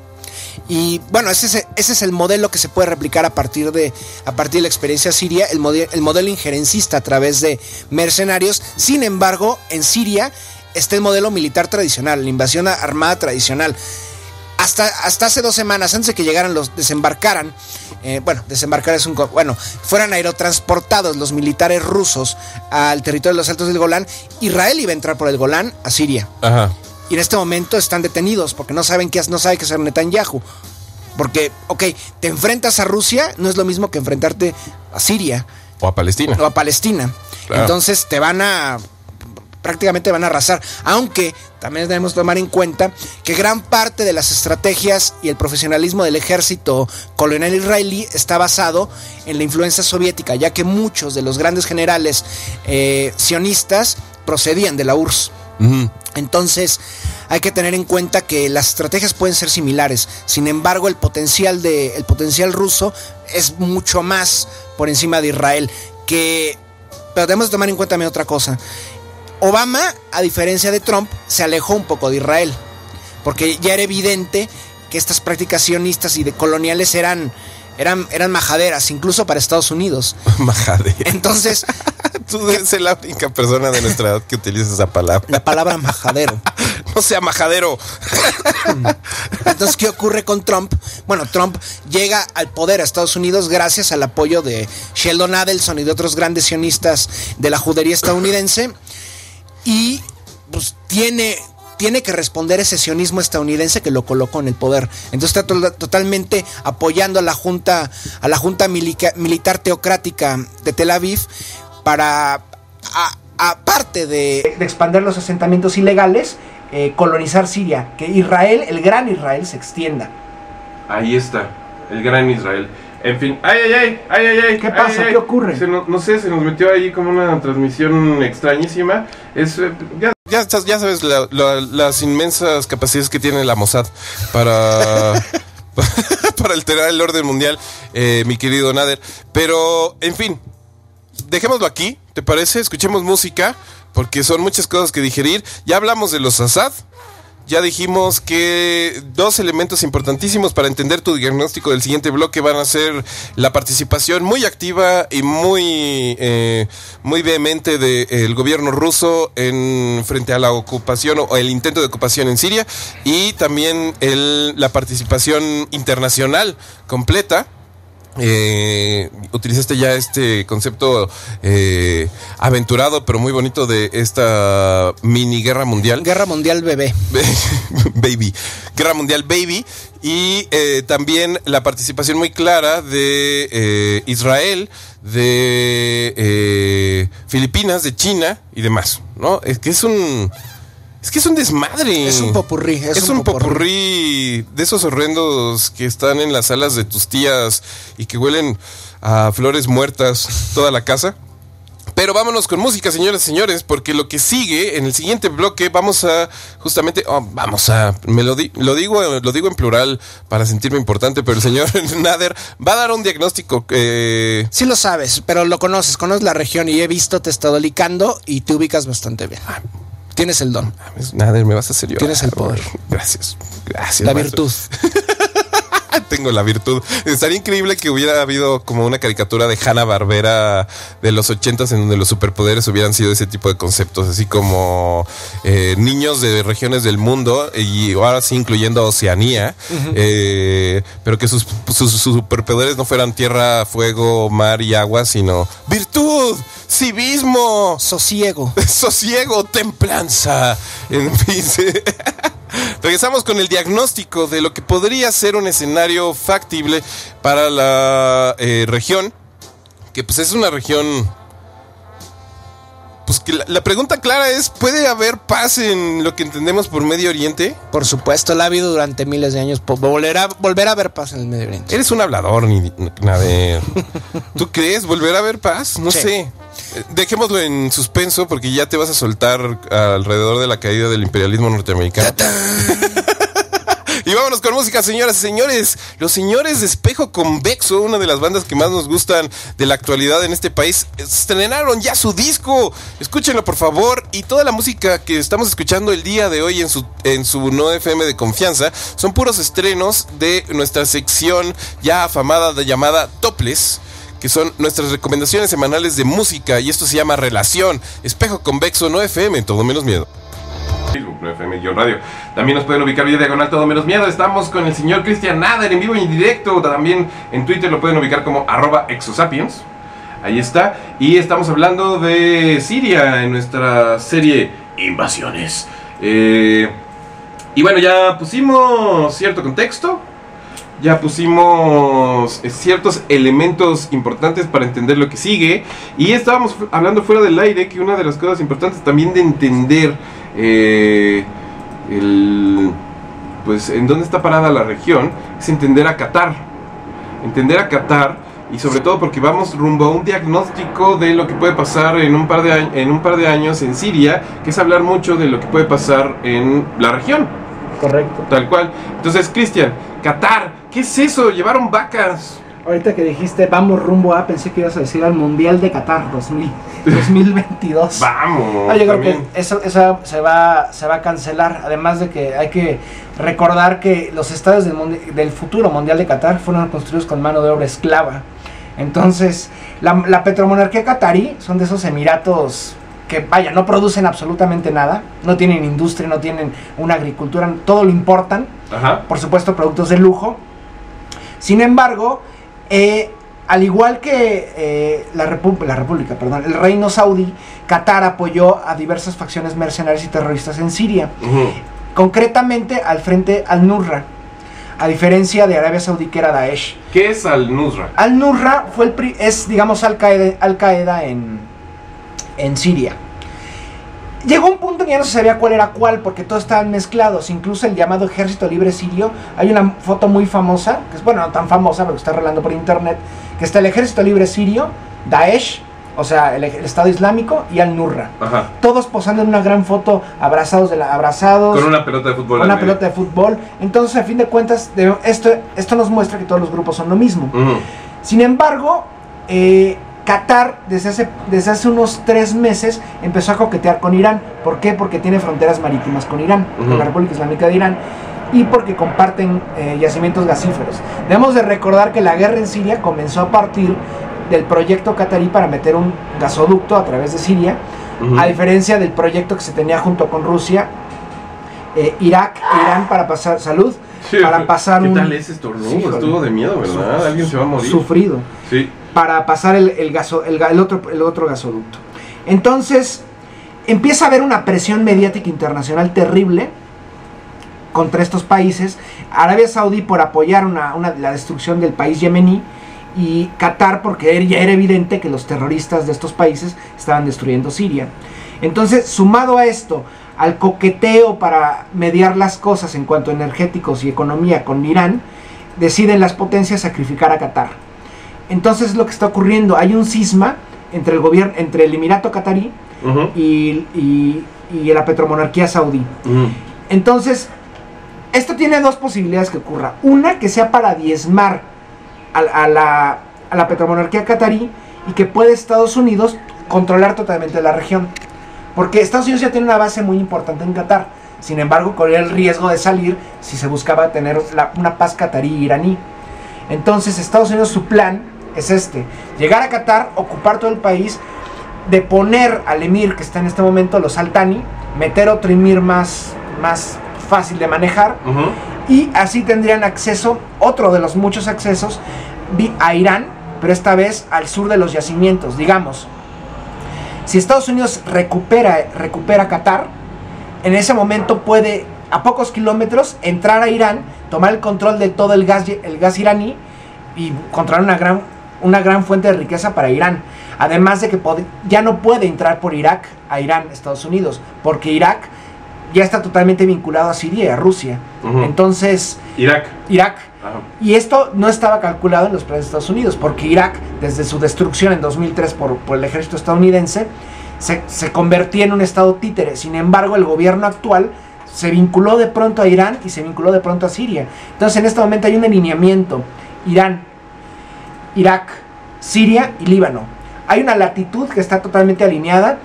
Y bueno, ese es, ese es el modelo que se puede replicar a partir de, a partir de la experiencia siria, el, el modelo injerencista a través de mercenarios. Sin embargo, en Siria está el modelo militar tradicional, la invasión armada tradicional. Hasta, hasta hace dos semanas, antes de que llegaran los, desembarcaran, eh, bueno, desembarcar es un, bueno, fueran aerotransportados los militares rusos al territorio de los Altos del Golán, Israel iba a entrar por el Golán a Siria. Ajá. Y en este momento están detenidos porque no saben qué, no sabe qué hacer Netanyahu. Porque, ok, te enfrentas a Rusia, no es lo mismo que enfrentarte a Siria O a Palestina. o a Palestina. Claro. Entonces te van a prácticamente van a arrasar. Aunque también debemos tomar en cuenta que gran parte de las estrategias y el profesionalismo del ejército colonial israelí está basado en la influencia soviética, ya que muchos de los grandes generales eh, sionistas procedían de la URSS. Entonces, hay que tener en cuenta que las estrategias pueden ser similares. Sin embargo, el potencial de el potencial ruso es mucho más por encima de Israel que pero debemos tomar en cuenta también otra cosa. Obama, a diferencia de Trump, se alejó un poco de Israel, porque ya era evidente que estas prácticas sionistas y de coloniales eran eran eran majaderas, incluso para Estados Unidos. Majadero. Entonces, Tú debes ser la única persona de nuestra edad que utiliza esa palabra. la palabra majadero. No sea majadero. Entonces, ¿qué ocurre con Trump? Bueno, Trump llega al poder a Estados Unidos gracias al apoyo de Sheldon Adelson y de otros grandes sionistas de la judería estadounidense. Y pues tiene tiene que responder ese sionismo estadounidense que lo colocó en el poder. Entonces está totalmente apoyando a la junta, a la junta militar teocrática de Tel Aviv para, aparte de, de expandir los asentamientos ilegales, eh, colonizar Siria, que Israel, el gran Israel, se extienda. Ahí está, el gran Israel. En fin, ay, ay, ay, ay, ay, ay. ¿Qué pasa? ¿Qué ocurre? no, sé, se nos metió ahí como una transmisión extrañísima. Es, eh, ya, ya, ya sabes las inmensas capacidades que tiene la Mossad para, para alterar el orden mundial, eh, mi querido Nader. Pero, en fin, dejémoslo aquí, ¿te parece? Escuchemos música, porque son muchas cosas que digerir. Ya hablamos de los Assad ya dijimos que dos elementos importantísimos para entender tu diagnóstico del siguiente bloque van a ser la participación muy activa y muy, eh, muy vehemente del gobierno ruso en frente a la ocupación o el intento de ocupación en Siria y también el, la participación internacional completa eh, utilizaste ya este concepto eh, aventurado pero muy bonito de esta mini guerra mundial. Guerra mundial bebé. baby. Guerra mundial baby. Y eh, también la participación muy clara de eh, Israel, de Filipinas, de China y demás. ¿no? Es que es un es que es un desmadre. Es un popurrí. Es, un, popurrí. de esos horrendos que están en las salas de tus tías y que huelen a flores muertas toda la casa. Pero vámonos con música, señoras y señores, porque lo que sigue en el siguiente bloque vamos a justamente, oh, vamos a, me lo, lo digo, lo digo en plural para sentirme importante, pero el señor Nader va a dar un diagnóstico. Eh... Sí lo sabes, pero lo conoces, conoces la región y he visto te he estado licando y te ubicas bastante bien. Ah, Tienes el don. Nada, me vas a hacer yo. Tienes el poder. Gracias. Gracias. La virtud. Tengo la virtud. Estaría increíble que hubiera habido como una caricatura de Hanna Barbera de los ochentas en donde los superpoderes hubieran sido ese tipo de conceptos, así como eh, niños de regiones del mundo y ahora sí incluyendo Oceanía, eh, pero que sus, superpoderes no fueran tierra, fuego, mar y agua, sino virtud civismo, sosiego, sosiego, templanza. En fin, regresamos con el diagnóstico de lo que podría ser un escenario factible para la eh, región, que pues es una región pues que la, pregunta clara es, ¿puede haber paz en lo que entendemos por Medio Oriente? Por supuesto, la ha habido durante miles de años. Volverá, volver a haber paz en el Medio Oriente. Eres un hablador, ni, ver. ¿Tú crees volver a haber paz? No sé. Dejémoslo en suspenso porque ya te vas a soltar alrededor de la caída del imperialismo norteamericano. Vámonos con música, señoras y señores. Los señores de Espejo Convexo, una de las bandas que más nos gustan de la actualidad en este país, estrenaron ya su disco. Escúchenlo, por favor. Y toda la música que estamos escuchando el día de hoy en su, en su No FM de confianza son puros estrenos de nuestra sección ya afamada de llamada Topless que son nuestras recomendaciones semanales de música y esto se llama Relación, Espejo Convexo, no FM, todo menos miedo. Facebook, FM Radio. También nos pueden ubicar vía diagonal todo menos miedo. Estamos con el señor Cristian Nader en vivo y en directo. También en Twitter lo pueden ubicar como arroba exosapiens. Ahí está. Y estamos hablando de Siria en nuestra serie Invasiones. Eh, y bueno, ya pusimos cierto contexto. Ya pusimos eh, ciertos elementos importantes para entender lo que sigue. Y estábamos hablando fuera del aire que una de las cosas importantes también de entender eh, el, pues en dónde está parada la región, es entender a Qatar. Entender a Qatar y sobre todo porque vamos rumbo a un diagnóstico de lo que puede pasar en un par de, en un par de años en Siria, que es hablar mucho de lo que puede pasar en la región. Correcto. Tal cual. Entonces, Cristian, Qatar, ¿qué es eso? Llevaron vacas. Ahorita que dijiste vamos rumbo a, pensé que ibas a decir al Mundial de Qatar 2022. vamos. Ah, yo creo que eso, se, va, se va a cancelar. Además de que hay que recordar que los estadios del, del futuro Mundial de Qatar fueron construidos con mano de obra esclava. Entonces, la, la petromonarquía qatarí son de esos emiratos que, vaya, no producen absolutamente nada, no tienen industria, no tienen una agricultura, todo lo importan. Por supuesto, productos de lujo. Sin embargo, eh, al igual que eh, la, la República, perdón, el reino saudí, Qatar apoyó a diversas facciones mercenarias y terroristas en Siria. Concretamente al frente al-Nusra, a diferencia de Arabia Saudí que era Daesh. ¿Qué es al-Nusra? Al-Nusra fue el es, digamos, Al-Qaeda en, en Siria. Llegó un punto que ya no se sabía cuál era cuál, porque todos estaban mezclados, incluso el llamado Ejército Libre Sirio. Hay una foto muy famosa, que es, bueno, no tan famosa, pero está rolando por internet, que está el Ejército Libre Sirio, Daesh, o sea, el, Estado Islámico y Al-Nurra. Todos posando en una gran foto, abrazados, de la, abrazados. Con una pelota de fútbol. Con una pelota de fútbol. Entonces, a fin de cuentas, esto, esto nos muestra que todos los grupos son lo mismo. Sin embargo, eh, Qatar desde hace, desde hace unos tres meses empezó a coquetear con Irán. ¿Por qué? Porque tiene fronteras marítimas con Irán, con la República Islámica de Irán, y porque comparten eh, yacimientos gasíferos. Debemos de recordar que la guerra en Siria comenzó a partir del proyecto qatarí para meter un gasoducto a través de Siria, a diferencia del proyecto que se tenía junto con Rusia, eh, Irak, Irán para pasar salud, para pasar ¿Qué tal ese estornudo? Estuvo de miedo, ¿verdad? Alguien se va a morir. Sufrido. Sí para pasar el, gaso, el, otro, el otro gasoducto. Entonces, empieza a haber una presión mediática internacional terrible contra estos países. Arabia Saudí por apoyar una, la destrucción del país yemení y Qatar porque ya era evidente que los terroristas de estos países estaban destruyendo Siria. Entonces, sumado a esto, al coqueteo para mediar las cosas en cuanto a energéticos y economía con Irán, deciden las potencias sacrificar a Qatar. Entonces lo que está ocurriendo, hay un cisma entre el gobierno, entre el Emirato Qatarí y, la petromonarquía saudí. Entonces, esto tiene dos posibilidades que ocurra. Una, que sea para diezmar a, la, a la petromonarquía qatarí y que puede Estados Unidos controlar totalmente la región. Porque Estados Unidos ya tiene una base muy importante en Qatar. Sin embargo, corría el riesgo de salir si se buscaba tener una paz qatarí-iraní. Entonces, Estados Unidos, su plan es este. Llegar a Qatar, ocupar todo el país, deponer al emir que está en este momento, los Altani, meter otro emir más, más fácil de manejar y así tendrían acceso, otro de los muchos accesos, a Irán, pero esta vez al sur de los yacimientos, digamos. Si Estados Unidos recupera, recupera Qatar, en ese momento puede a pocos kilómetros entrar a Irán, tomar el control de todo el gas, el gas iraní y controlar una gran una gran fuente de riqueza para Irán. Además de que ya no puede entrar por Irak a Irán, Estados Unidos, porque Irak ya está totalmente vinculado a Siria y a Rusia. Entonces... Irak. Irak. Y esto no estaba calculado en los planes de Estados Unidos, porque Irak, desde su destrucción en 2003 por, por el ejército estadounidense, se, se convertía en un estado títere. Sin embargo, el gobierno actual se vinculó de pronto a Irán y se vinculó de pronto a Siria. Entonces, en este momento hay un alineamiento. Irán, Irak, Siria y Líbano. Hay una latitud que está totalmente alineada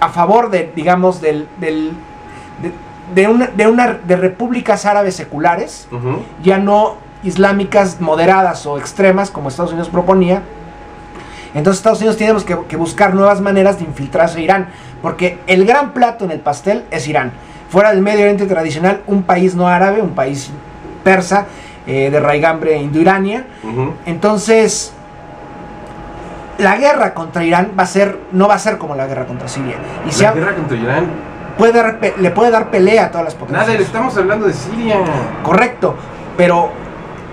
a favor de, digamos, del, de, una, de, una, de repúblicas árabes seculares, ya no islámicas moderadas o extremas como Estados Unidos proponía. Entonces Estados Unidos tiene que, que buscar nuevas maneras de infiltrarse a Irán, porque el gran plato en el pastel es Irán. Fuera del Medio Oriente tradicional, un país no árabe, un país persa, eh, de raigambre indoirania. Entonces, la guerra contra Irán va a ser, no va a ser como la guerra contra Siria. Y la guerra contra Irán puede le puede dar pelea a todas las potencias. Nada, estamos hablando de Siria. Correcto, pero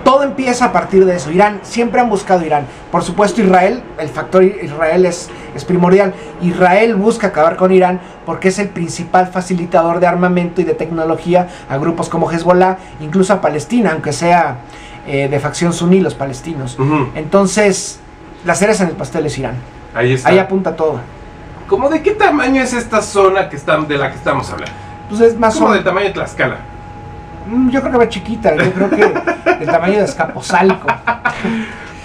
todo empieza a partir de eso. Irán, siempre han buscado Irán. Por supuesto, Israel, el factor Israel es, es primordial. Israel busca acabar con Irán porque es el principal facilitador de armamento y de tecnología a grupos como Hezbollah, incluso a Palestina, aunque sea eh, de facción suní los palestinos. Entonces, las cereza en el pastel es Irán. Ahí está. Ahí apunta todo. ¿Cómo de qué tamaño es esta zona que está, de la que estamos hablando? Pues es más como del tamaño de Tlaxcala. Mm, yo creo que va chiquita, yo creo que el tamaño de Escaposalco.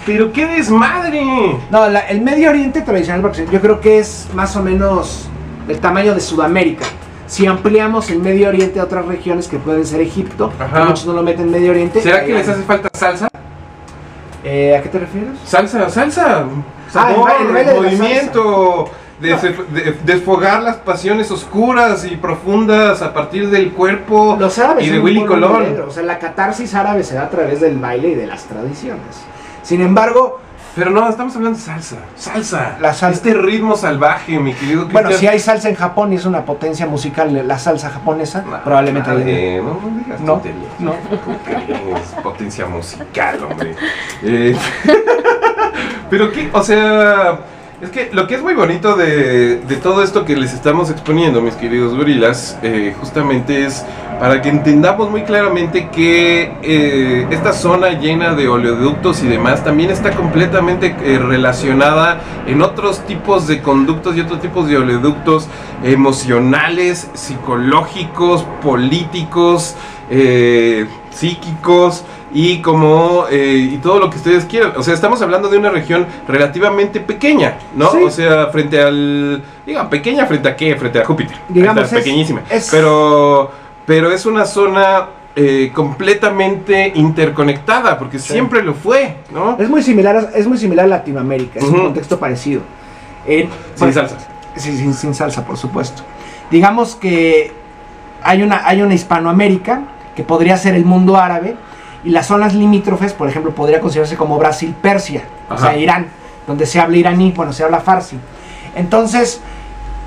Pero qué desmadre. No, el Medio Oriente tradicional, yo creo que es más o menos del tamaño de Sudamérica. Si ampliamos el Medio Oriente a otras regiones que pueden ser Egipto, muchos no lo meten en Medio Oriente. ¿Será que les hace falta salsa? Eh, ¿A qué te refieres? Salsa, salsa. Sabor, ah, el, movimiento desfogar las pasiones oscuras y profundas a partir del cuerpo Los árabes y de Willy Colón. O sea, la catarsis árabe se da a través del baile y de las tradiciones. Sin embargo, Pero no, estamos hablando de salsa. Salsa. La salsa. Este ritmo salvaje, mi querido Bueno, Cristian. si hay salsa en Japón y es una potencia musical, la salsa japonesa, No, probablemente no, no, no digas No, tonterías. no. ¿Cómo crees? Potencia musical, hombre. Eh, pero qué, o sea, es que lo que es muy bonito de, todo esto que les estamos exponiendo, mis queridos gorilas, eh, justamente es para que entendamos muy claramente que eh, esta zona llena de oleoductos y demás también está completamente eh, relacionada en otros tipos de conductos y otros tipos de oleoductos emocionales, psicológicos, políticos, psíquicos y como eh, y todo lo que ustedes quieran. O sea, estamos hablando de una región relativamente pequeña, ¿no? Sí. O sea, frente al diga, pequeña frente a qué? Frente a Júpiter. Digamos, es- pequeñísima. es- Pero pero es una zona eh, completamente interconectada porque siempre lo fue, ¿no? Es muy similar, a- es muy similar a Latinoamérica, es un contexto parecido. Sin salsa. Sí, sin, sin salsa, por supuesto. Digamos que hay una, hay una Hispanoamérica que podría ser el mundo árabe y las zonas limítrofes, por ejemplo, podría considerarse como Brasil-Persia, o sea, Irán, donde se habla iraní, bueno, se habla farsi. Entonces,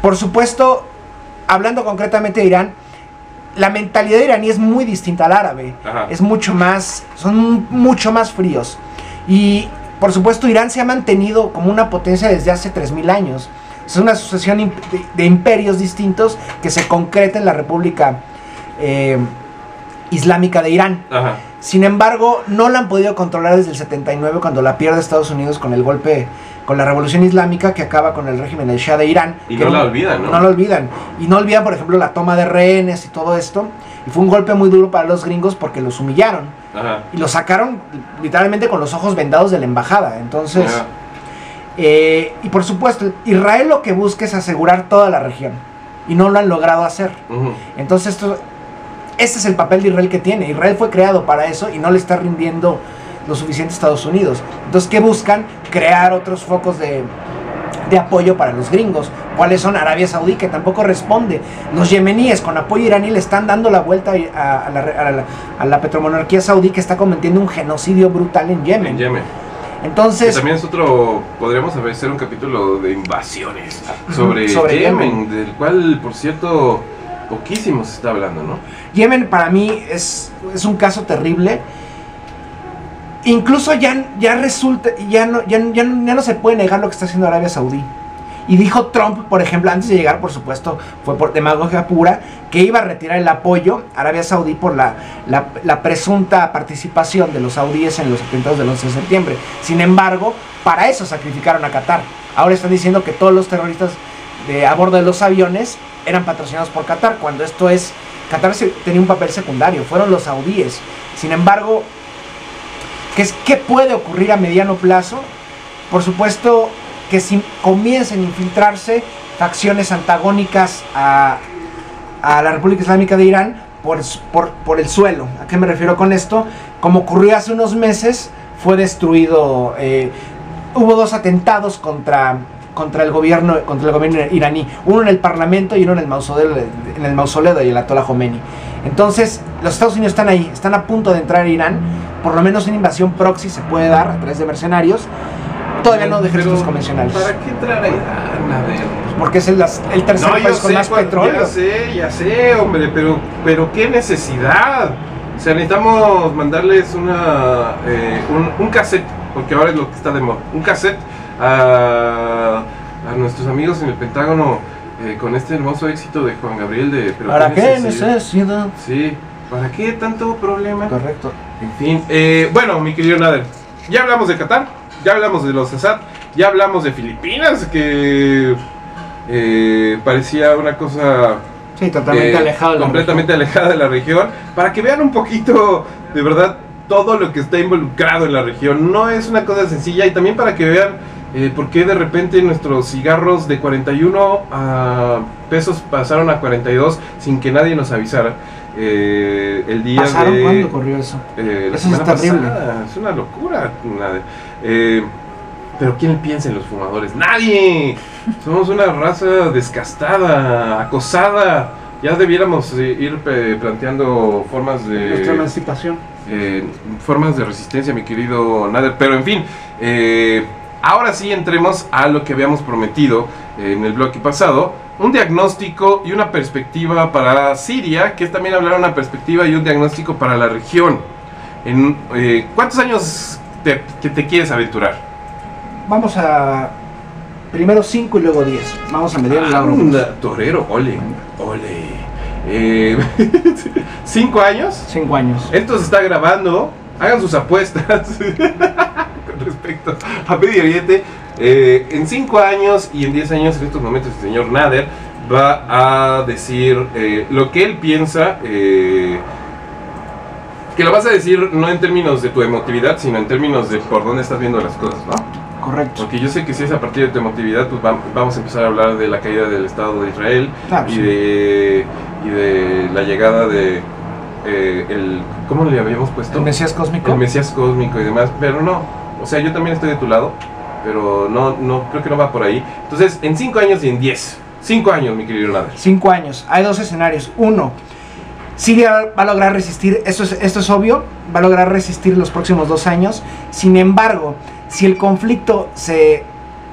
por supuesto, hablando concretamente de Irán, la mentalidad iraní es muy distinta al árabe. Ajá. Es mucho más, son mucho más fríos. Y por supuesto Irán se ha mantenido como una potencia desde hace 3.000 años. Es una sucesión de imperios distintos que se concreta en la República eh, Islámica de Irán. Ajá. Sin embargo, no la han podido controlar desde el 79 cuando la pierde Estados Unidos con el golpe, con la revolución islámica que acaba con el régimen del Shah de Irán. Y que no la olvidan, ¿no? No la olvidan. Y no olvidan, por ejemplo, la toma de rehenes y todo esto. Y fue un golpe muy duro para los gringos porque los humillaron. Ajá. Y los sacaron literalmente con los ojos vendados de la embajada. Entonces, eh, y por supuesto, Israel lo que busca es asegurar toda la región. Y no lo han logrado hacer. Entonces, esto, este es el papel de Israel que tiene. Israel fue creado para eso y no le está rindiendo lo suficiente a Estados Unidos. Entonces, ¿qué buscan? Crear otros focos de, de apoyo para los gringos. ¿Cuáles son? Arabia Saudí, que tampoco responde. Los yemeníes, con apoyo iraní, le están dando la vuelta a, a la, a la- a la petromonarquía saudí que está cometiendo un genocidio brutal en Yemen. En Yemen. Que Entonces, también es otro, podríamos hacer un capítulo de invasiones sobre, Sobre Yemen, del cual, por cierto, poquísimo se está hablando, ¿no? Yemen para mí es, es un caso terrible. Incluso ya, ya resulta, ya no, ya, ya no- se puede negar lo que está haciendo Arabia Saudí. Y dijo Trump, por ejemplo, antes de llegar, por supuesto, fue por demagogia pura, que iba a retirar el apoyo a Arabia Saudí por la, la, la presunta participación de los saudíes en los atentados del 11 de septiembre. Sin embargo, para eso sacrificaron a Qatar. Ahora están diciendo que todos los terroristas de, a bordo de los aviones eran patrocinados por Qatar, cuando esto es, Qatar tenía un papel secundario, fueron los saudíes. Sin embargo, ¿qué, es, ¿qué puede ocurrir a mediano plazo? Por supuesto que si comiencen a infiltrarse facciones antagónicas a, a la República Islámica de Irán por, por, por el suelo. ¿A qué me refiero con esto? Como ocurrió hace unos meses, fue destruido, eh, hubo dos atentados contra, contra, el gobierno, contra el gobierno iraní, uno en el Parlamento y uno en el mausoleo, en el mausoleo de Ayatollah Khomeini. Entonces, los Estados Unidos están ahí, están a punto de entrar a Irán, por lo menos una invasión proxy se puede dar a través de mercenarios, todavía no de ejércitos convencionales, ¿Para qué entrar a Irán? A ver. porque es el, el tercer No, país con sé, más cuál- petróleo. Ya sé, ya sé, hombre, pero, pero qué necesidad. O sea, necesitamos mandarles una, eh, un, un cassette, porque ahora es lo que está de moda. Un cassette a, a nuestros amigos en el Pentágono eh, con este hermoso éxito de Juan Gabriel de... pero ¿Para qué necesidad? Sí, ¿para qué tanto problema? Correcto. En fin, eh, bueno, mi querido Nader, ya hablamos de Qatar, ya hablamos de los Assad, ya hablamos de Filipinas, que eh, parecía una cosa Sí, totalmente eh, de la completamente alejada de la región, para que vean un poquito, de verdad, todo lo que está involucrado en la región. No es una cosa sencilla y también para que vean eh, por qué de repente nuestros cigarros de 41 a pesos pasaron a 42 sin que nadie nos avisara. Eh, el día ¿Pasaron de... cuándo ocurrió eso? Eh, la Eso es terrible. pasada, es una locura. Nadie. Eh, pero ¿quién piensa en los fumadores? ¡Nadie! Somos una raza desgastada, acosada ya debiéramos eh, ir planteando formas de... Nuestra emancipación. eh, formas de resistencia, mi querido Nader. Pero en fin, eh, ahora sí entremos a lo que habíamos prometido en el bloque pasado. Un diagnóstico y una perspectiva para Siria, que es también hablar una perspectiva y un diagnóstico para la región. En, eh, ¿Cuántos años te, que te quieres aventurar? Vamos a. Primero 5 y luego 10. Vamos a medir el largo. Anda, torero, ole, ole. Eh, ¿Cinco años? 5 años. Esto se está grabando. Hagan sus apuestas respecto a Medio Oriente. Eh, en 5 años y en 10 años, en estos momentos, el señor Nader va a decir eh, lo que él piensa. eh, que lo vas a decir no en términos de tu emotividad, sino en términos de por dónde estás viendo las cosas, ¿no? Correcto. Porque yo sé que si es a partir de tu emotividad, pues vam- vamos a empezar a hablar de la caída del Estado de Israel Claro, y, sí. de, y de la llegada de eh, el ¿cómo le habíamos puesto? El Mesías cósmico. El Mesías cósmico y demás, pero no, sea, yo también estoy de tu lado, pero no, no, creo que no va por ahí. Entonces, en 5 años y en 10, 5 años, mi querido Nader. 5 años. Hay dos escenarios. Uno, Siria va a lograr resistir, esto es, esto es obvio, va a lograr resistir los próximos dos años. Sin embargo, si el conflicto se,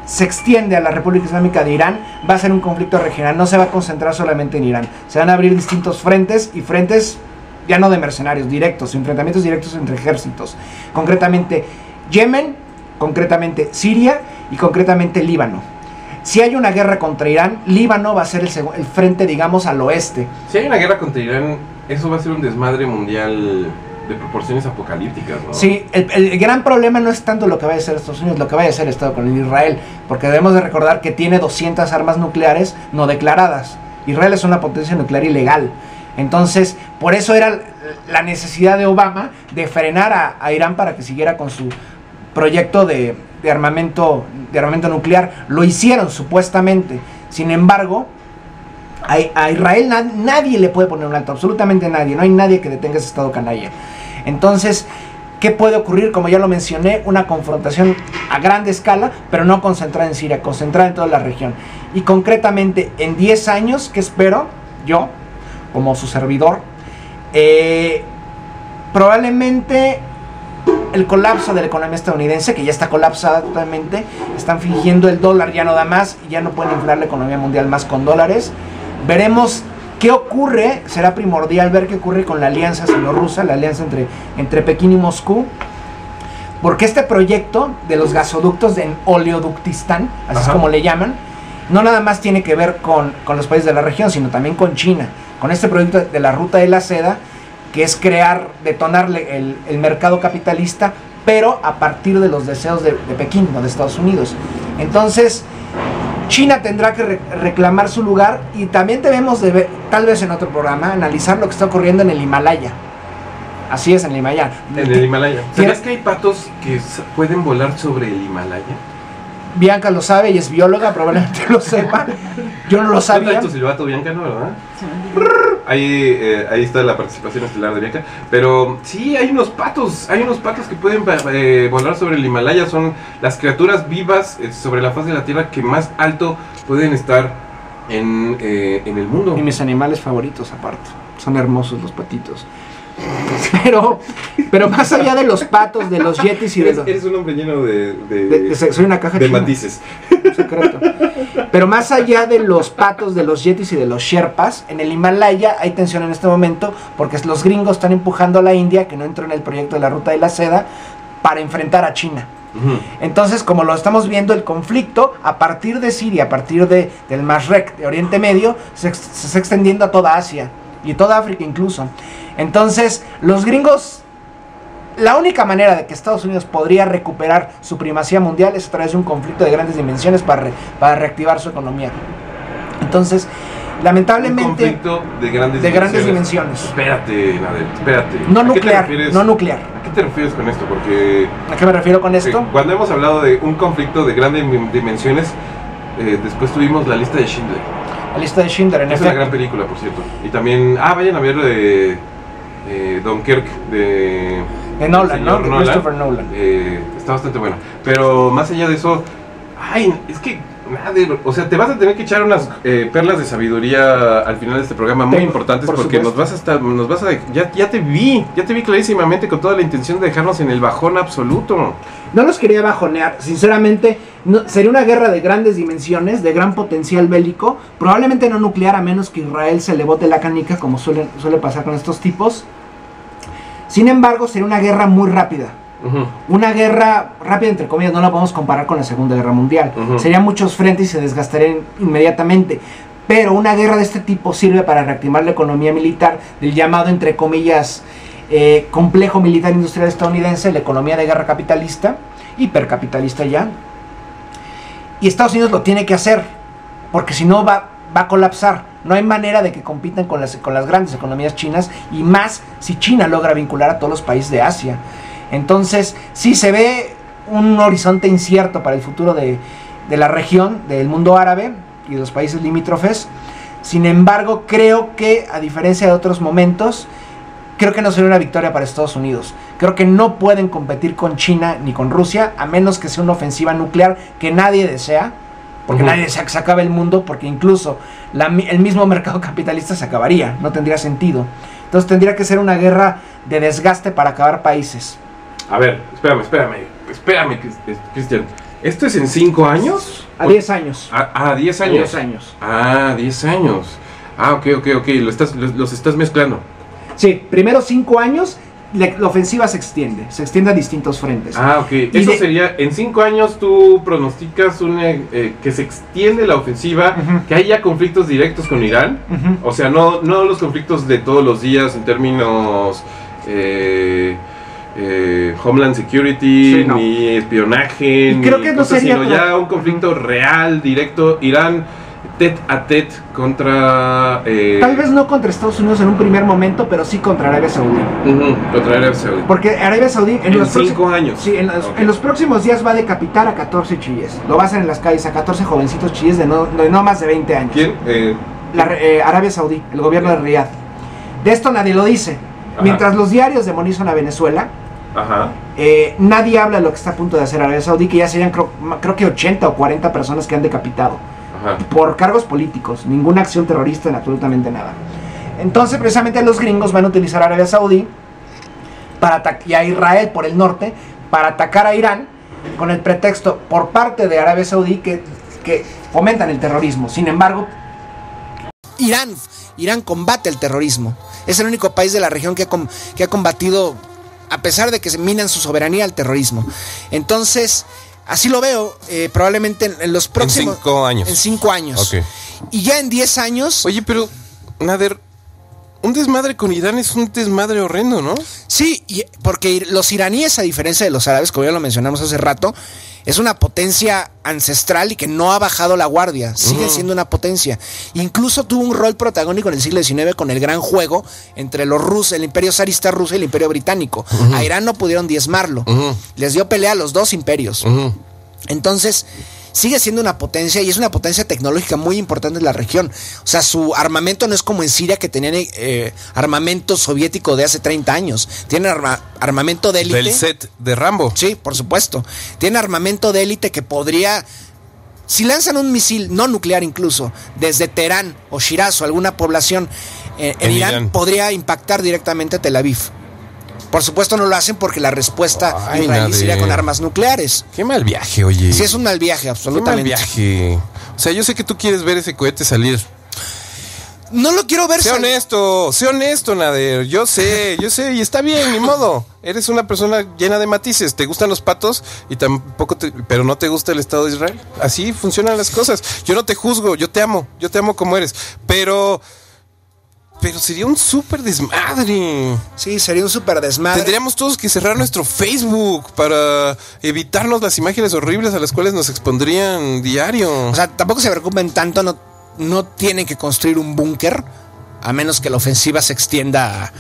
se extiende a la República Islámica de Irán, va a ser un conflicto regional, no se va a concentrar solamente en Irán. Se van a abrir distintos frentes y frentes ya no de mercenarios, directos, enfrentamientos directos entre ejércitos. Concretamente Yemen, concretamente Siria y concretamente Líbano. Si hay una guerra contra Irán, Líbano va a ser el, el frente, digamos, al oeste. Si hay una guerra contra Irán, eso va a ser un desmadre mundial de proporciones apocalípticas, ¿no? Sí, el, el gran problema no es tanto lo que vaya a hacer Estados Unidos, lo que vaya a hacer Estado con Israel, porque debemos de recordar que tiene 200 armas nucleares no declaradas. Israel es una potencia nuclear ilegal. Entonces, por eso era la necesidad de Obama de frenar a, a Irán para que siguiera con su proyecto de, armamento, de armamento nuclear. Lo hicieron supuestamente. Sin embargo, a, Israel na- nadie le puede poner un alto, absolutamente nadie. No hay nadie que detenga ese estado canalla. Entonces, ¿qué puede ocurrir? Como ya lo mencioné, una confrontación a grande escala, pero no concentrada en Siria, concentrada en toda la región. Y concretamente, en 10 años, que espero, yo, como su servidor, eh, probablemente el colapso de la economía estadounidense, que ya está colapsada totalmente, están fingiendo el dólar ya no da más y ya no pueden inflar la economía mundial más con dólares. Veremos qué ocurre, será primordial ver qué ocurre con la alianza sino-rusa, la alianza entre, entre Pekín y Moscú, porque este proyecto de los gasoductos en Oleoductistán, así es como le llaman, no nada más tiene que ver con, con los países de la región, sino también con China, con este proyecto de la ruta de la seda, que es crear, detonarle el, el mercado capitalista, pero a partir de los deseos de, de Pekín, no de Estados Unidos. Entonces, China tendrá que re- reclamar su lugar y también debemos de ver, tal vez en otro programa, analizar lo que está ocurriendo en el Himalaya. Así es, en el Himalaya. En el Himalaya. ¿Sabías que hay patos que pueden volar sobre el Himalaya? Bianca lo sabe y es bióloga, probablemente lo sepa. Yo no lo ¿Dónde sabía. tu silbato, Bianca, no, verdad? Ahí, eh, ahí está la participación estelar de Bianca. Pero sí, hay unos patos, hay unos patos que pueden eh, volar sobre el Himalaya. Son las criaturas vivas eh, sobre la faz de la Tierra que más alto pueden estar en, eh, en el mundo. Y mis animales favoritos aparte. Son hermosos los patitos. Pero, pero más allá de los patos, de los yetis y de Eres, los... eres un hombre lleno de, de, de- de- soy una caja de china. matices. secreto. Pero más allá de los patos, de los yetis y de los sherpas, en el Himalaya hay tensión en este momento porque los gringos están empujando a la India, que no entró en el proyecto de la ruta de la seda, para enfrentar a China. Entonces, como lo estamos viendo, el conflicto a partir de Siria, a partir de, del Masrek, de Oriente Medio, se está extendiendo a toda Asia y toda África incluso. Entonces, los gringos, la única manera de que Estados Unidos podría recuperar su primacía mundial es a través de un conflicto de grandes dimensiones para, re- para reactivar su economía. Entonces, Un lamentablemente, conflicto de grandes de grandes dimensiones. dimensiones. Espérate, Nader, espérate. No ¿A qué te nuclear, no nuclear. ¿A qué te refieres con esto? Porque ¿A qué me refiero con esto? eh, cuando hemos hablado de un conflicto de grandes dim- dimensiones, eh, después tuvimos la lista de Schindler. La lista de Schindler, en Es una gran película, por cierto. Y también, ah, vayan a ver de eh, Dunkirk de... De Nolan, ¿no? Christopher Nolan. Eh, está bastante buena. Pero más allá de eso, ay, es que Nader, o sea, te vas a tener que echar unas eh, perlas de sabiduría al final de este programa muy Tengo, importantes por porque supuesto. nos vas a estar, nos vas a, ya, ya te vi, ya te vi clarísimamente con toda la intención de dejarnos en el bajón absoluto. No los quería bajonear, sinceramente, no- sería una guerra de grandes dimensiones, de gran potencial bélico, probablemente no nuclear a menos que Israel se le bote la canica como suele, suele pasar con estos tipos. Sin embargo, sería una guerra muy rápida. Una guerra rápida, entre comillas, no la podemos comparar con la Segunda Guerra Mundial. Ujú. Serían muchos frentes y se desgastarían inmediatamente. Pero una guerra de este tipo sirve para reactivar la economía militar del llamado, entre comillas, eh, complejo militar industrial estadounidense, la economía de guerra capitalista, hipercapitalista ya. Y Estados Unidos lo tiene que hacer, porque si no va, va a colapsar. No hay manera de que compitan con las, con las grandes economías chinas, y más si China logra vincular a todos los países de Asia. Entonces, sí se ve un horizonte incierto para el futuro de, de la región, del mundo árabe y de los países limítrofes. Sin embargo, creo que, a diferencia de otros momentos, creo que no sería una victoria para Estados Unidos. Creo que no pueden competir con China ni con Rusia, a menos que sea una ofensiva nuclear que nadie desea, porque nadie desea que se acabe el mundo, porque incluso la el mismo mercado capitalista se acabaría, no tendría sentido. Entonces tendría que ser una guerra de desgaste para acabar países. A ver, espérame, espérame, espérame, eh, Cristian. ¿Esto es en 5 años? A 10 años. Ah, ah, 10 A años. 10 años. Ah, 10 años. Ah, ok, ok, ok, lo estás, los, los estás mezclando. Sí, primero 5 años, la, la ofensiva se extiende, se extiende a distintos frentes. Ah, ok. Eso de- sería, en 5 años tú pronosticas una, eh, que se extiende la ofensiva, que haya conflictos directos con Irán. O sea, no, no los conflictos de todos los días en términos eh, eh, Homeland Security, Sí, no. ni espionaje, Y creo ni que no cosas, sería sino como- ya un conflicto real, directo, Irán tet a tet contra... eh, Tal vez no contra Estados Unidos en un primer momento, pero sí contra Arabia Saudí. ujú, contra Arabia Saudí. Porque Arabia Saudí en, En los próximos- cinco años. Sí, en los, Ok. en los próximos días va a decapitar a 14 chiíes. Lo va a hacer en las calles a 14 jovencitos chiíes de no, de no más de 20 años. ¿Quién? Eh, La, eh, Arabia Saudí, el gobierno de Riyadh. De esto nadie lo dice. Ajá. Mientras los diarios demonizan a Venezuela, ajá. eh, nadie habla de lo que está a punto de hacer Arabia Saudí, que ya serían creo, que 80 o 40 personas que han decapitado. Ajá. por cargos políticos, ninguna acción terrorista en absolutamente nada. Entonces, precisamente los gringos van a utilizar a Arabia Saudí para y a Israel por el norte para atacar a Irán con el pretexto por parte de Arabia Saudí que, que fomentan el terrorismo. Sin embargo, Irán, Irán combate el terrorismo. Es el único país de la región que ha, com- que ha combatido, a pesar de que se minan su soberanía, al terrorismo. Entonces, así lo veo, eh, probablemente en, en los próximos... cinco años. En cinco años. Y ya en 10 años... Oye, pero, Nader, un desmadre con Irán es un desmadre horrendo, ¿no? Sí, y- porque los iraníes, a diferencia de los árabes, como ya lo mencionamos hace rato, es una potencia ancestral y que no ha bajado la guardia. Sigue siendo una potencia. Incluso tuvo un rol protagónico en el siglo XIX con el gran juego entre los rusos, el imperio zarista ruso y el imperio británico. A Irán no pudieron diezmarlo. Les dio pelea a los dos imperios. Entonces, sigue siendo una potencia y es una potencia tecnológica muy importante en la región. O sea, su armamento no es como en Siria que tenían eh, armamento soviético de hace 30 años. Tienen arma- armamento de élite. Del set de Rambo. Sí, por supuesto. Tiene armamento de élite que podría. Si lanzan un misil no nuclear incluso desde Teherán o Shiraz o alguna población eh, en, En Irán, Irán. podría impactar directamente a Tel Aviv. Por supuesto no lo hacen porque la respuesta Ay, israelí sería con armas nucleares. Qué mal viaje, oye. Sí, es un mal viaje, Qué mal absolutamente. viaje. O sea, yo sé que tú quieres ver ese cohete salir. No lo quiero ver Sé sal- honesto, sé honesto, Nader. Yo sé, yo sé, y está bien, ni modo. Eres una persona llena de matices. Te gustan los patos y tampoco te, pero no te gusta el Estado de Israel. Así funcionan las cosas. Yo no te juzgo, yo te amo, yo te amo como eres. Pero, pero sería un súper desmadre. Sí, sería un súper desmadre. Tendríamos todos que cerrar nuestro Facebook para evitarnos las imágenes horribles a las cuales nos expondrían diario. O sea, tampoco se preocupen tanto, no, no tienen que construir un búnker, a menos que la ofensiva se extienda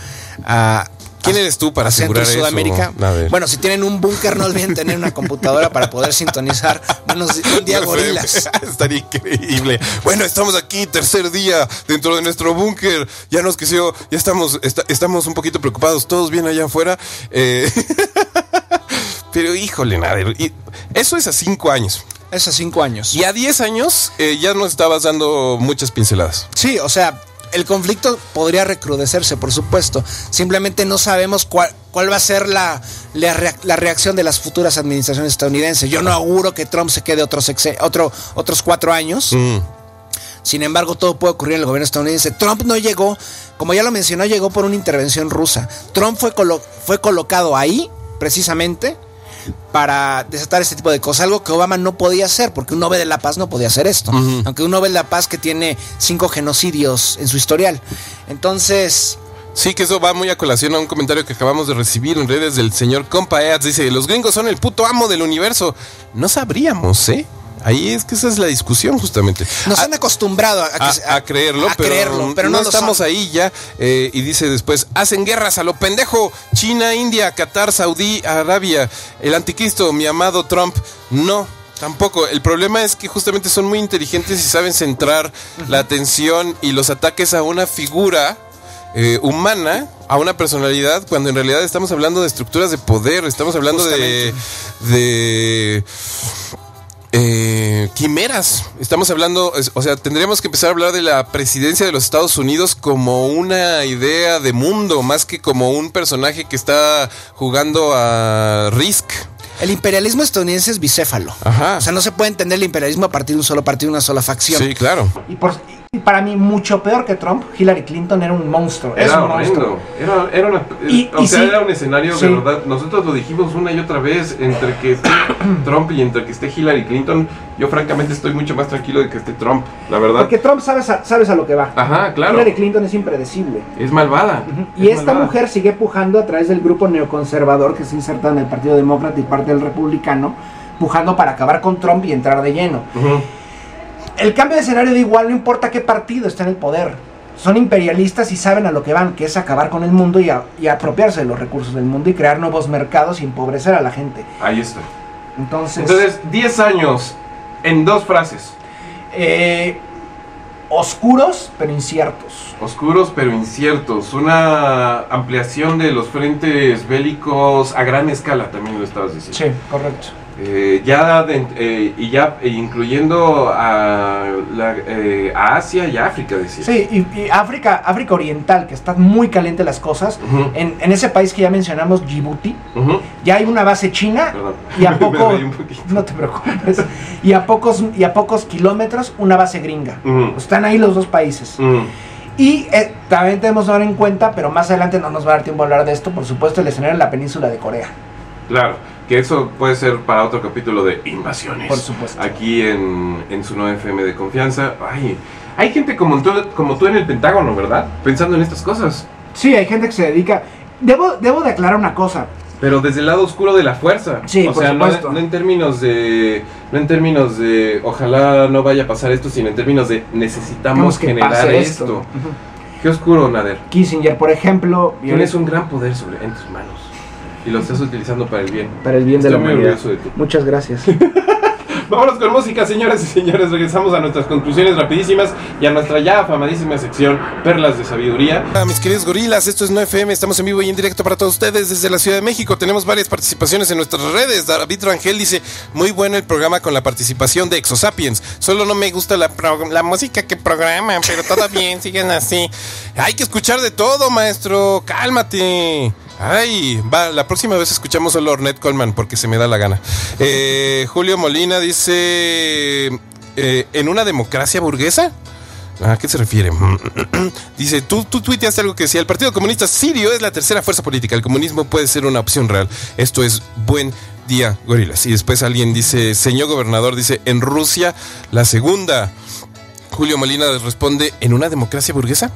a... a- ¿Quién eres tú para a Centro y asegurar eso? Sudamérica. Bueno, si tienen un búnker, no olviden tener una computadora para poder sintonizar buenos un día gorilas. Estaría increíble. Bueno, estamos aquí, tercer día dentro de nuestro búnker. Ya nos creció, ya estamos, esta- estamos un poquito preocupados. Todos bien allá afuera. Eh, Pero híjole, Nader. Eso es a cinco años. Es a cinco años. Y a 10 años eh, ya nos estabas dando muchas pinceladas. Sí, o sea, el conflicto podría recrudecerse, por supuesto. Simplemente no sabemos cuál, cuál va a ser la, la, rea- la reacción de las futuras administraciones estadounidenses. Yo no auguro que Trump se quede otros, otro, otros cuatro años. Mm. Sin embargo, todo puede ocurrir en el gobierno estadounidense. Trump no llegó, como ya lo mencionó, llegó por una intervención rusa. Trump fue, colo- fue colocado ahí, precisamente, para desatar este tipo de cosas. Algo que Obama no podía hacer, porque un Nobel de la Paz no podía hacer esto. Aunque un Nobel de la Paz que tiene cinco genocidios en su historial. Entonces, Sí, que eso va muy a colación a un comentario que acabamos de recibir en redes del señor Compa Eats. Dice, los gringos son el puto amo del universo. No sabríamos, ¿eh? Ahí es que esa es la discusión justamente. nos A- han acostumbrado a, que a, a creerlo, pero, creerlo, pero no, estamos son. ahí ya. eh, y dice después, hacen guerras a lo pendejo. China, India, Qatar, Saudí, Arabia, el anticristo, mi amado Trump. No. Tampoco, el problema es que justamente son muy inteligentes y saben centrar la atención y los ataques a una figura eh, humana, a una personalidad, cuando en realidad estamos hablando de estructuras de poder, estamos hablando de, de eh, quimeras. Estamos hablando, o sea, tendríamos que empezar a hablar de la presidencia de los Estados Unidos como una idea de mundo, más que como un personaje que está jugando a Risk. El imperialismo estadounidense es bicéfalo. Ajá. O sea, no se puede entender el imperialismo a partir de un solo partido, una sola facción. Sí, claro. Y, por, para mí, mucho peor que Trump, Hillary Clinton era un monstruo. Era un monstruo. Era, era una, Y- o y sea, sí. era un escenario Sí. de verdad. Nosotros lo dijimos una y otra vez entre que esté Trump y entre que esté Hillary Clinton. Yo francamente estoy mucho más tranquilo de que esté Trump, la verdad. Porque Trump sabes a, sabes a lo que va. Ajá, claro. Hillary Clinton es impredecible. Es malvada. Y es esta malvada. mujer sigue pujando a través del grupo neoconservador que se inserta en el Partido Demócrata y parte del Republicano, pujando para acabar con Trump y entrar de lleno. Ujú. El cambio de escenario da igual, no importa qué partido está en el poder. Son imperialistas y saben a lo que van, que es acabar con el mundo y, a- y apropiarse de los recursos del mundo y crear nuevos mercados y empobrecer a la gente. Ahí está. Entonces, Entonces, 10 años en dos frases. eh, oscuros pero inciertos. Oscuros pero inciertos. Una ampliación de los frentes bélicos a gran escala, también lo estabas diciendo. Sí, correcto. Eh, ya de- eh, y ya eh, incluyendo a, la- eh, a Asia y África, decía. Sí, y, y África, África Oriental, que están muy calientes las cosas. En, en ese país que ya mencionamos, Djibouti, ya hay una base china Perdón. y a poco no te preocupes y a pocos y a pocos kilómetros una base gringa. Están ahí los dos países. Y eh, también tenemos que dar en cuenta, pero más adelante no nos va a dar tiempo a hablar de esto, por supuesto, el escenario en la península de Corea. Claro, que eso puede ser para otro capítulo de invasiones. Por supuesto. Aquí en, en su 9FM de confianza. Ay, hay gente como tú, como tú en el Pentágono, ¿verdad? Pensando en estas cosas. Sí, hay gente que se dedica. Debo, debo de aclarar una cosa. Pero desde el lado oscuro de la fuerza. Sí, o por sea, no, supuesto. no en términos de. No en términos de. Ojalá no vaya a pasar esto, sino en términos de necesitamos que generar esto. Qué oscuro, Nader. Kissinger, por ejemplo, Tienes un gran poder sobre, en tus manos. Y lo estás utilizando para el bien. para el bien de la muy humanidad. orgulloso de ti. Muchas gracias. Vámonos con música, señoras y señores. Regresamos a nuestras conclusiones rapidísimas y a nuestra ya afamadísima sección Perlas de Sabiduría. Hola, mis queridos gorilas, esto es 9FM, estamos en vivo y en directo para todos ustedes desde la Ciudad de México. Tenemos varias participaciones en nuestras redes. David Rangel dice, muy bueno el programa con la participación de Exosapiens. Solo no me gusta la, pro- la música que programan, pero todo bien, siguen así. Hay que escuchar de todo, maestro, cálmate. Ay, va, la próxima vez escuchamos solo Ornette Coleman porque se me da la gana. Eh, Julio Molina dice, eh, ¿en una democracia burguesa? ¿A qué se refiere? Dice, tú, tú tuiteaste algo que decía, el Partido Comunista Sirio es la tercera fuerza política, el comunismo puede ser una opción real. Esto es buen día, gorilas. Y después alguien dice, señor gobernador, dice, en Rusia la segunda. Julio Molina responde, ¿en una democracia burguesa?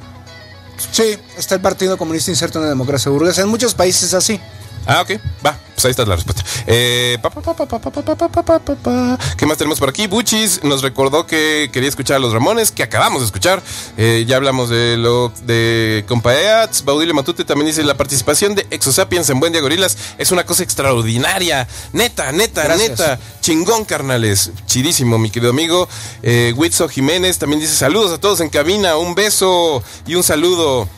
Sí, está el Partido Comunista inserto en la democracia burguesa. En muchos países es así. Ah, ok, va. Pues ahí está la respuesta. ¿Qué más tenemos por aquí? Buchis nos recordó que quería escuchar a los Ramones, que acabamos de escuchar. Ya hablamos de lo de Compaeats. Baudilio Matute también dice: La participación de Exosapiens en Buen Día Gorilas es una cosa extraordinaria. Neta, neta, neta. Chingón, carnales. Chidísimo, mi querido amigo. Eh, Witzo Jiménez también dice: Saludos a todos en cabina. Un beso y un saludo.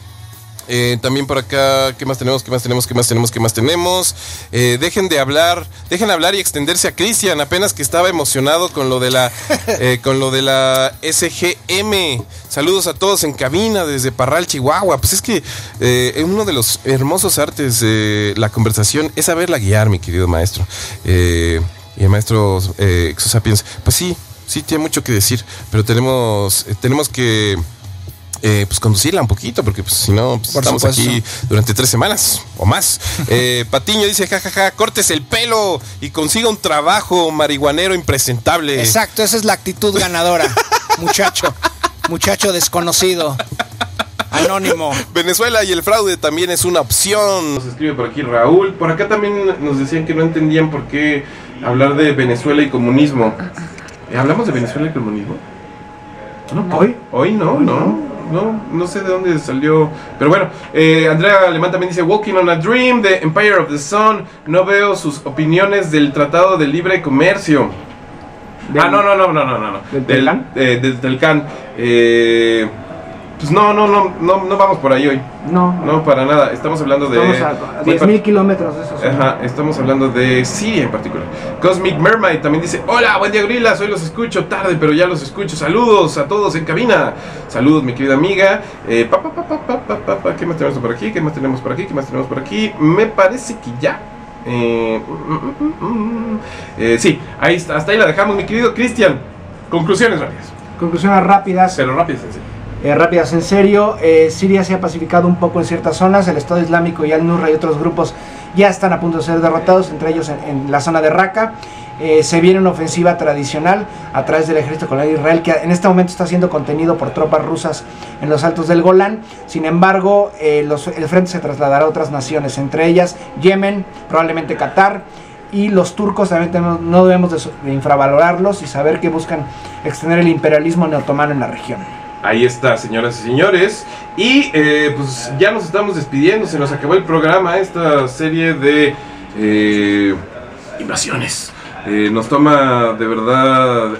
Eh, también por acá, ¿qué más tenemos? ¿Qué más tenemos? ¿Qué más tenemos? ¿Qué más tenemos? Eh, dejen de hablar, dejen hablar y extenderse a Cristian, apenas que estaba emocionado con lo de la eh, con lo de la SGM. Saludos a todos en cabina desde Parral, Chihuahua. Pues es que uno de los hermosos artes de la conversación es saberla guiar, mi querido maestro. y el maestro Exosapiens, pues sí, sí tiene mucho que decir, pero tenemos, tenemos que eh, pues conducirla un poquito, porque pues, si no, pues, estamos aquí durante tres semanas o más. Eh, Patiño dice, jajaja, ja, cortes el pelo y consiga un trabajo marihuanero impresentable. Exacto, esa es la actitud ganadora, muchacho, muchacho desconocido. Anónimo. Venezuela y el fraude también es una opción. Nos escribe por aquí Raúl. Por acá también nos decían que no entendían por qué hablar de Venezuela y comunismo. ¿Hablamos de Venezuela y comunismo? No, hoy. Hoy no, no no, no sé de dónde salió. Pero bueno, eh, Andrea Alemán también dice Walking on a Dream de Empire of the Sun. No veo sus opiniones del Tratado de Libre Comercio. ah, no, no, no, no, no, no. ¿Del Telcán? Eh, del Telcán. Eh, pues no, no, no, no, no vamos por ahí hoy. No. No, para nada. Estamos hablando de. Estamos a 10.000 kilómetros de eso. Ajá, estamos hablando de Siria en particular. Cosmic Mermaid también dice: Hola, buen día, gorilas. Hoy los escucho tarde, pero ya los escucho. Saludos a todos en cabina. Saludos, mi querida amiga. Eh, pa, pa, pa, ¿Qué más tenemos por aquí? ¿Qué más tenemos por aquí? ¿Qué más tenemos por aquí? Me parece que ya. Eh, eh, sí, ahí está, hasta ahí la dejamos, mi querido Cristian. Conclusiones rápidas. Conclusiones rápidas. Pero rápidas, sí. Eh, rápidas en serio, eh, Siria se ha pacificado un poco en ciertas zonas, el Estado Islámico y Al-Nurra y otros grupos ya están a punto de ser derrotados, entre ellos en, la zona de Raqqa. Eh, se viene una ofensiva tradicional a través del ejército colonial Israel que en este momento está siendo contenido por tropas rusas en los altos del Golán. Sin embargo, el frente se trasladará a otras naciones, entre ellas Yemen, probablemente Qatar y los turcos también no debemos de infravalorarlos y saber que buscan extender el imperialismo neotomano en la región. Ahí está, señoras y señores. Y eh, pues ya nos estamos despidiendo, se nos acabó el programa, esta serie de eh, invasiones. Eh, nos toma de verdad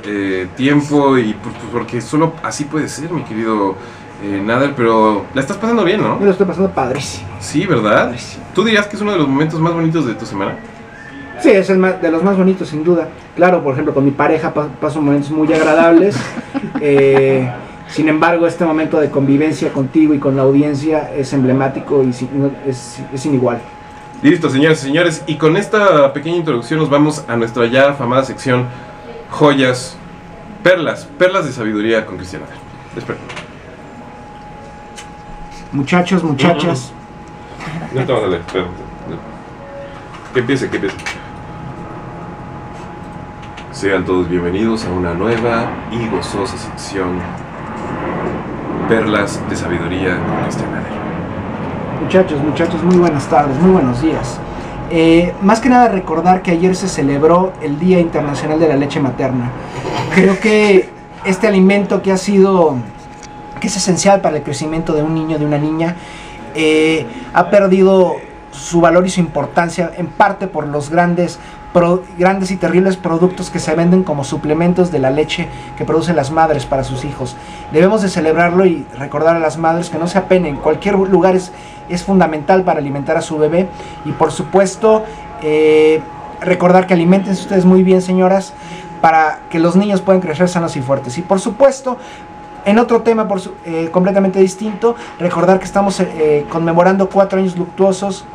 tiempo y pues, pues, porque solo así puede ser, mi querido Nader, pero la estás pasando bien, ¿no? Yo lo estoy pasando padrísimo. Sí, ¿verdad? ¿Tú dirías que es uno de los momentos más bonitos de tu semana? Sí, es el de los más bonitos, sin duda. Claro, por ejemplo, con mi pareja paso momentos muy agradables. eh, sin embargo, este momento de convivencia contigo y con la audiencia es emblemático y es, es inigual. Listo, señores y señores. Y con esta pequeña introducción nos vamos a nuestra ya afamada sección Joyas, Perlas, Perlas de Sabiduría con Cristiana. Espero. Muchachos, muchachas. No te vas a leer, Que empiece, que empiece. Sean todos bienvenidos a una nueva y gozosa sección perlas de sabiduría con Cristian Muchachos, muchachos, muy buenas tardes, muy buenos días. Eh, más que nada recordar que ayer se celebró el Día Internacional de la Leche Materna. Creo que este alimento que ha sido, que es esencial para el crecimiento de un niño, de una niña, eh, ha perdido su valor y su importancia en parte por los grandes grandes y terribles productos que se venden como suplementos de la leche que producen las madres para sus hijos. Debemos de celebrarlo y recordar a las madres que no se apenen. Cualquier lugar es, es fundamental para alimentar a su bebé y por supuesto eh, recordar que alimenten ustedes muy bien señoras para que los niños puedan crecer sanos y fuertes. Y por supuesto en otro tema por eh, completamente distinto, recordar que estamos eh, conmemorando cuatro años luctuosos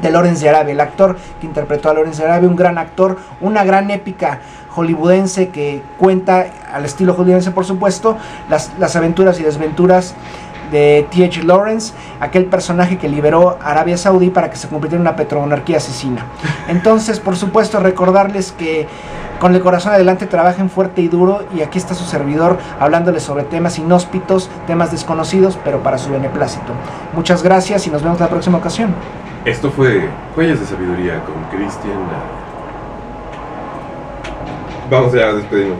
de Lawrence de Arabia, el actor que interpretó a Lawrence de Arabia, un gran actor, una gran épica hollywoodense que cuenta al estilo hollywoodense por supuesto las, las aventuras y desventuras de T.H. Lawrence, aquel personaje que liberó Arabia Saudí para que se convirtiera en una petromonarquía asesina. Entonces, por supuesto, recordarles que con el corazón adelante trabajen fuerte y duro y aquí está su servidor hablándoles sobre temas inhóspitos, temas desconocidos, pero para su beneplácito. Muchas gracias y nos vemos la próxima ocasión. Esto fue Joyas de Sabiduría con Cristian. Vamos ya a despedirnos.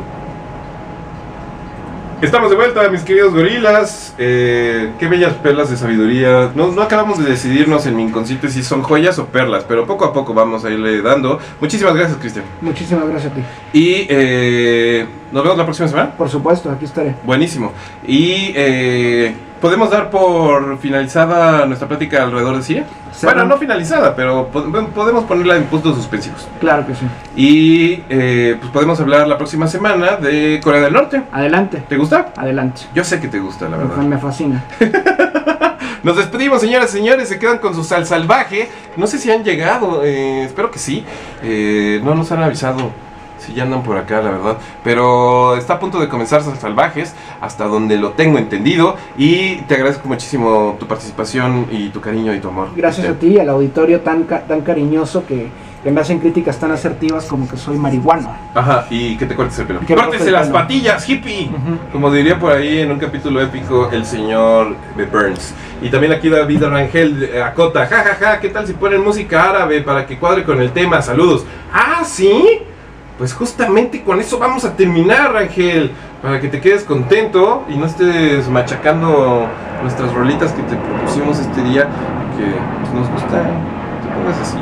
Estamos de vuelta, mis queridos gorilas. Eh, qué bellas perlas de sabiduría. No, no, acabamos de decidirnos en mi inconsciente si son joyas o perlas, pero poco a poco vamos a irle dando. Muchísimas gracias, Cristian. Muchísimas gracias a ti. Y eh, nos vemos la próxima semana. Por supuesto, aquí estaré. Buenísimo. Y eh, ¿Podemos dar por finalizada nuestra plática alrededor de cine? Bueno, no finalizada, pero podemos ponerla en puntos suspensivos. Claro que sí. Y eh, pues podemos hablar la próxima semana de Corea del Norte. Adelante. ¿Te gusta? Adelante. Yo sé que te gusta, la verdad. Me fascina. Nos despedimos, señoras y señores. Se quedan con su sal salvaje. No sé si han llegado. Eh, espero que sí. Eh, no nos han avisado si ya andan por acá, la verdad. Pero está a punto de comenzar Sal Salvajes, hasta donde lo tengo entendido. Y te agradezco muchísimo tu participación y tu cariño y tu amor. Gracias a ti y al auditorio tan, tan cariñoso que, me hacen críticas tan asertivas como que soy marihuano. Ajá, y que te cortes el pelo. ¡Córtese las patillas, hippie! Como diría por ahí en un capítulo épico el señor de Burns. Y también aquí David Rangel eh, acota, jajaja, ja, ja, ¿qué tal si ponen música árabe para que cuadre con el tema? Saludos. Ah, ¿sí? Pues justamente con eso vamos a terminar, Ángel. Para que te quedes contento y no estés machacando nuestras rolitas que te propusimos este día, que pues, nos gustan. Te pongas así,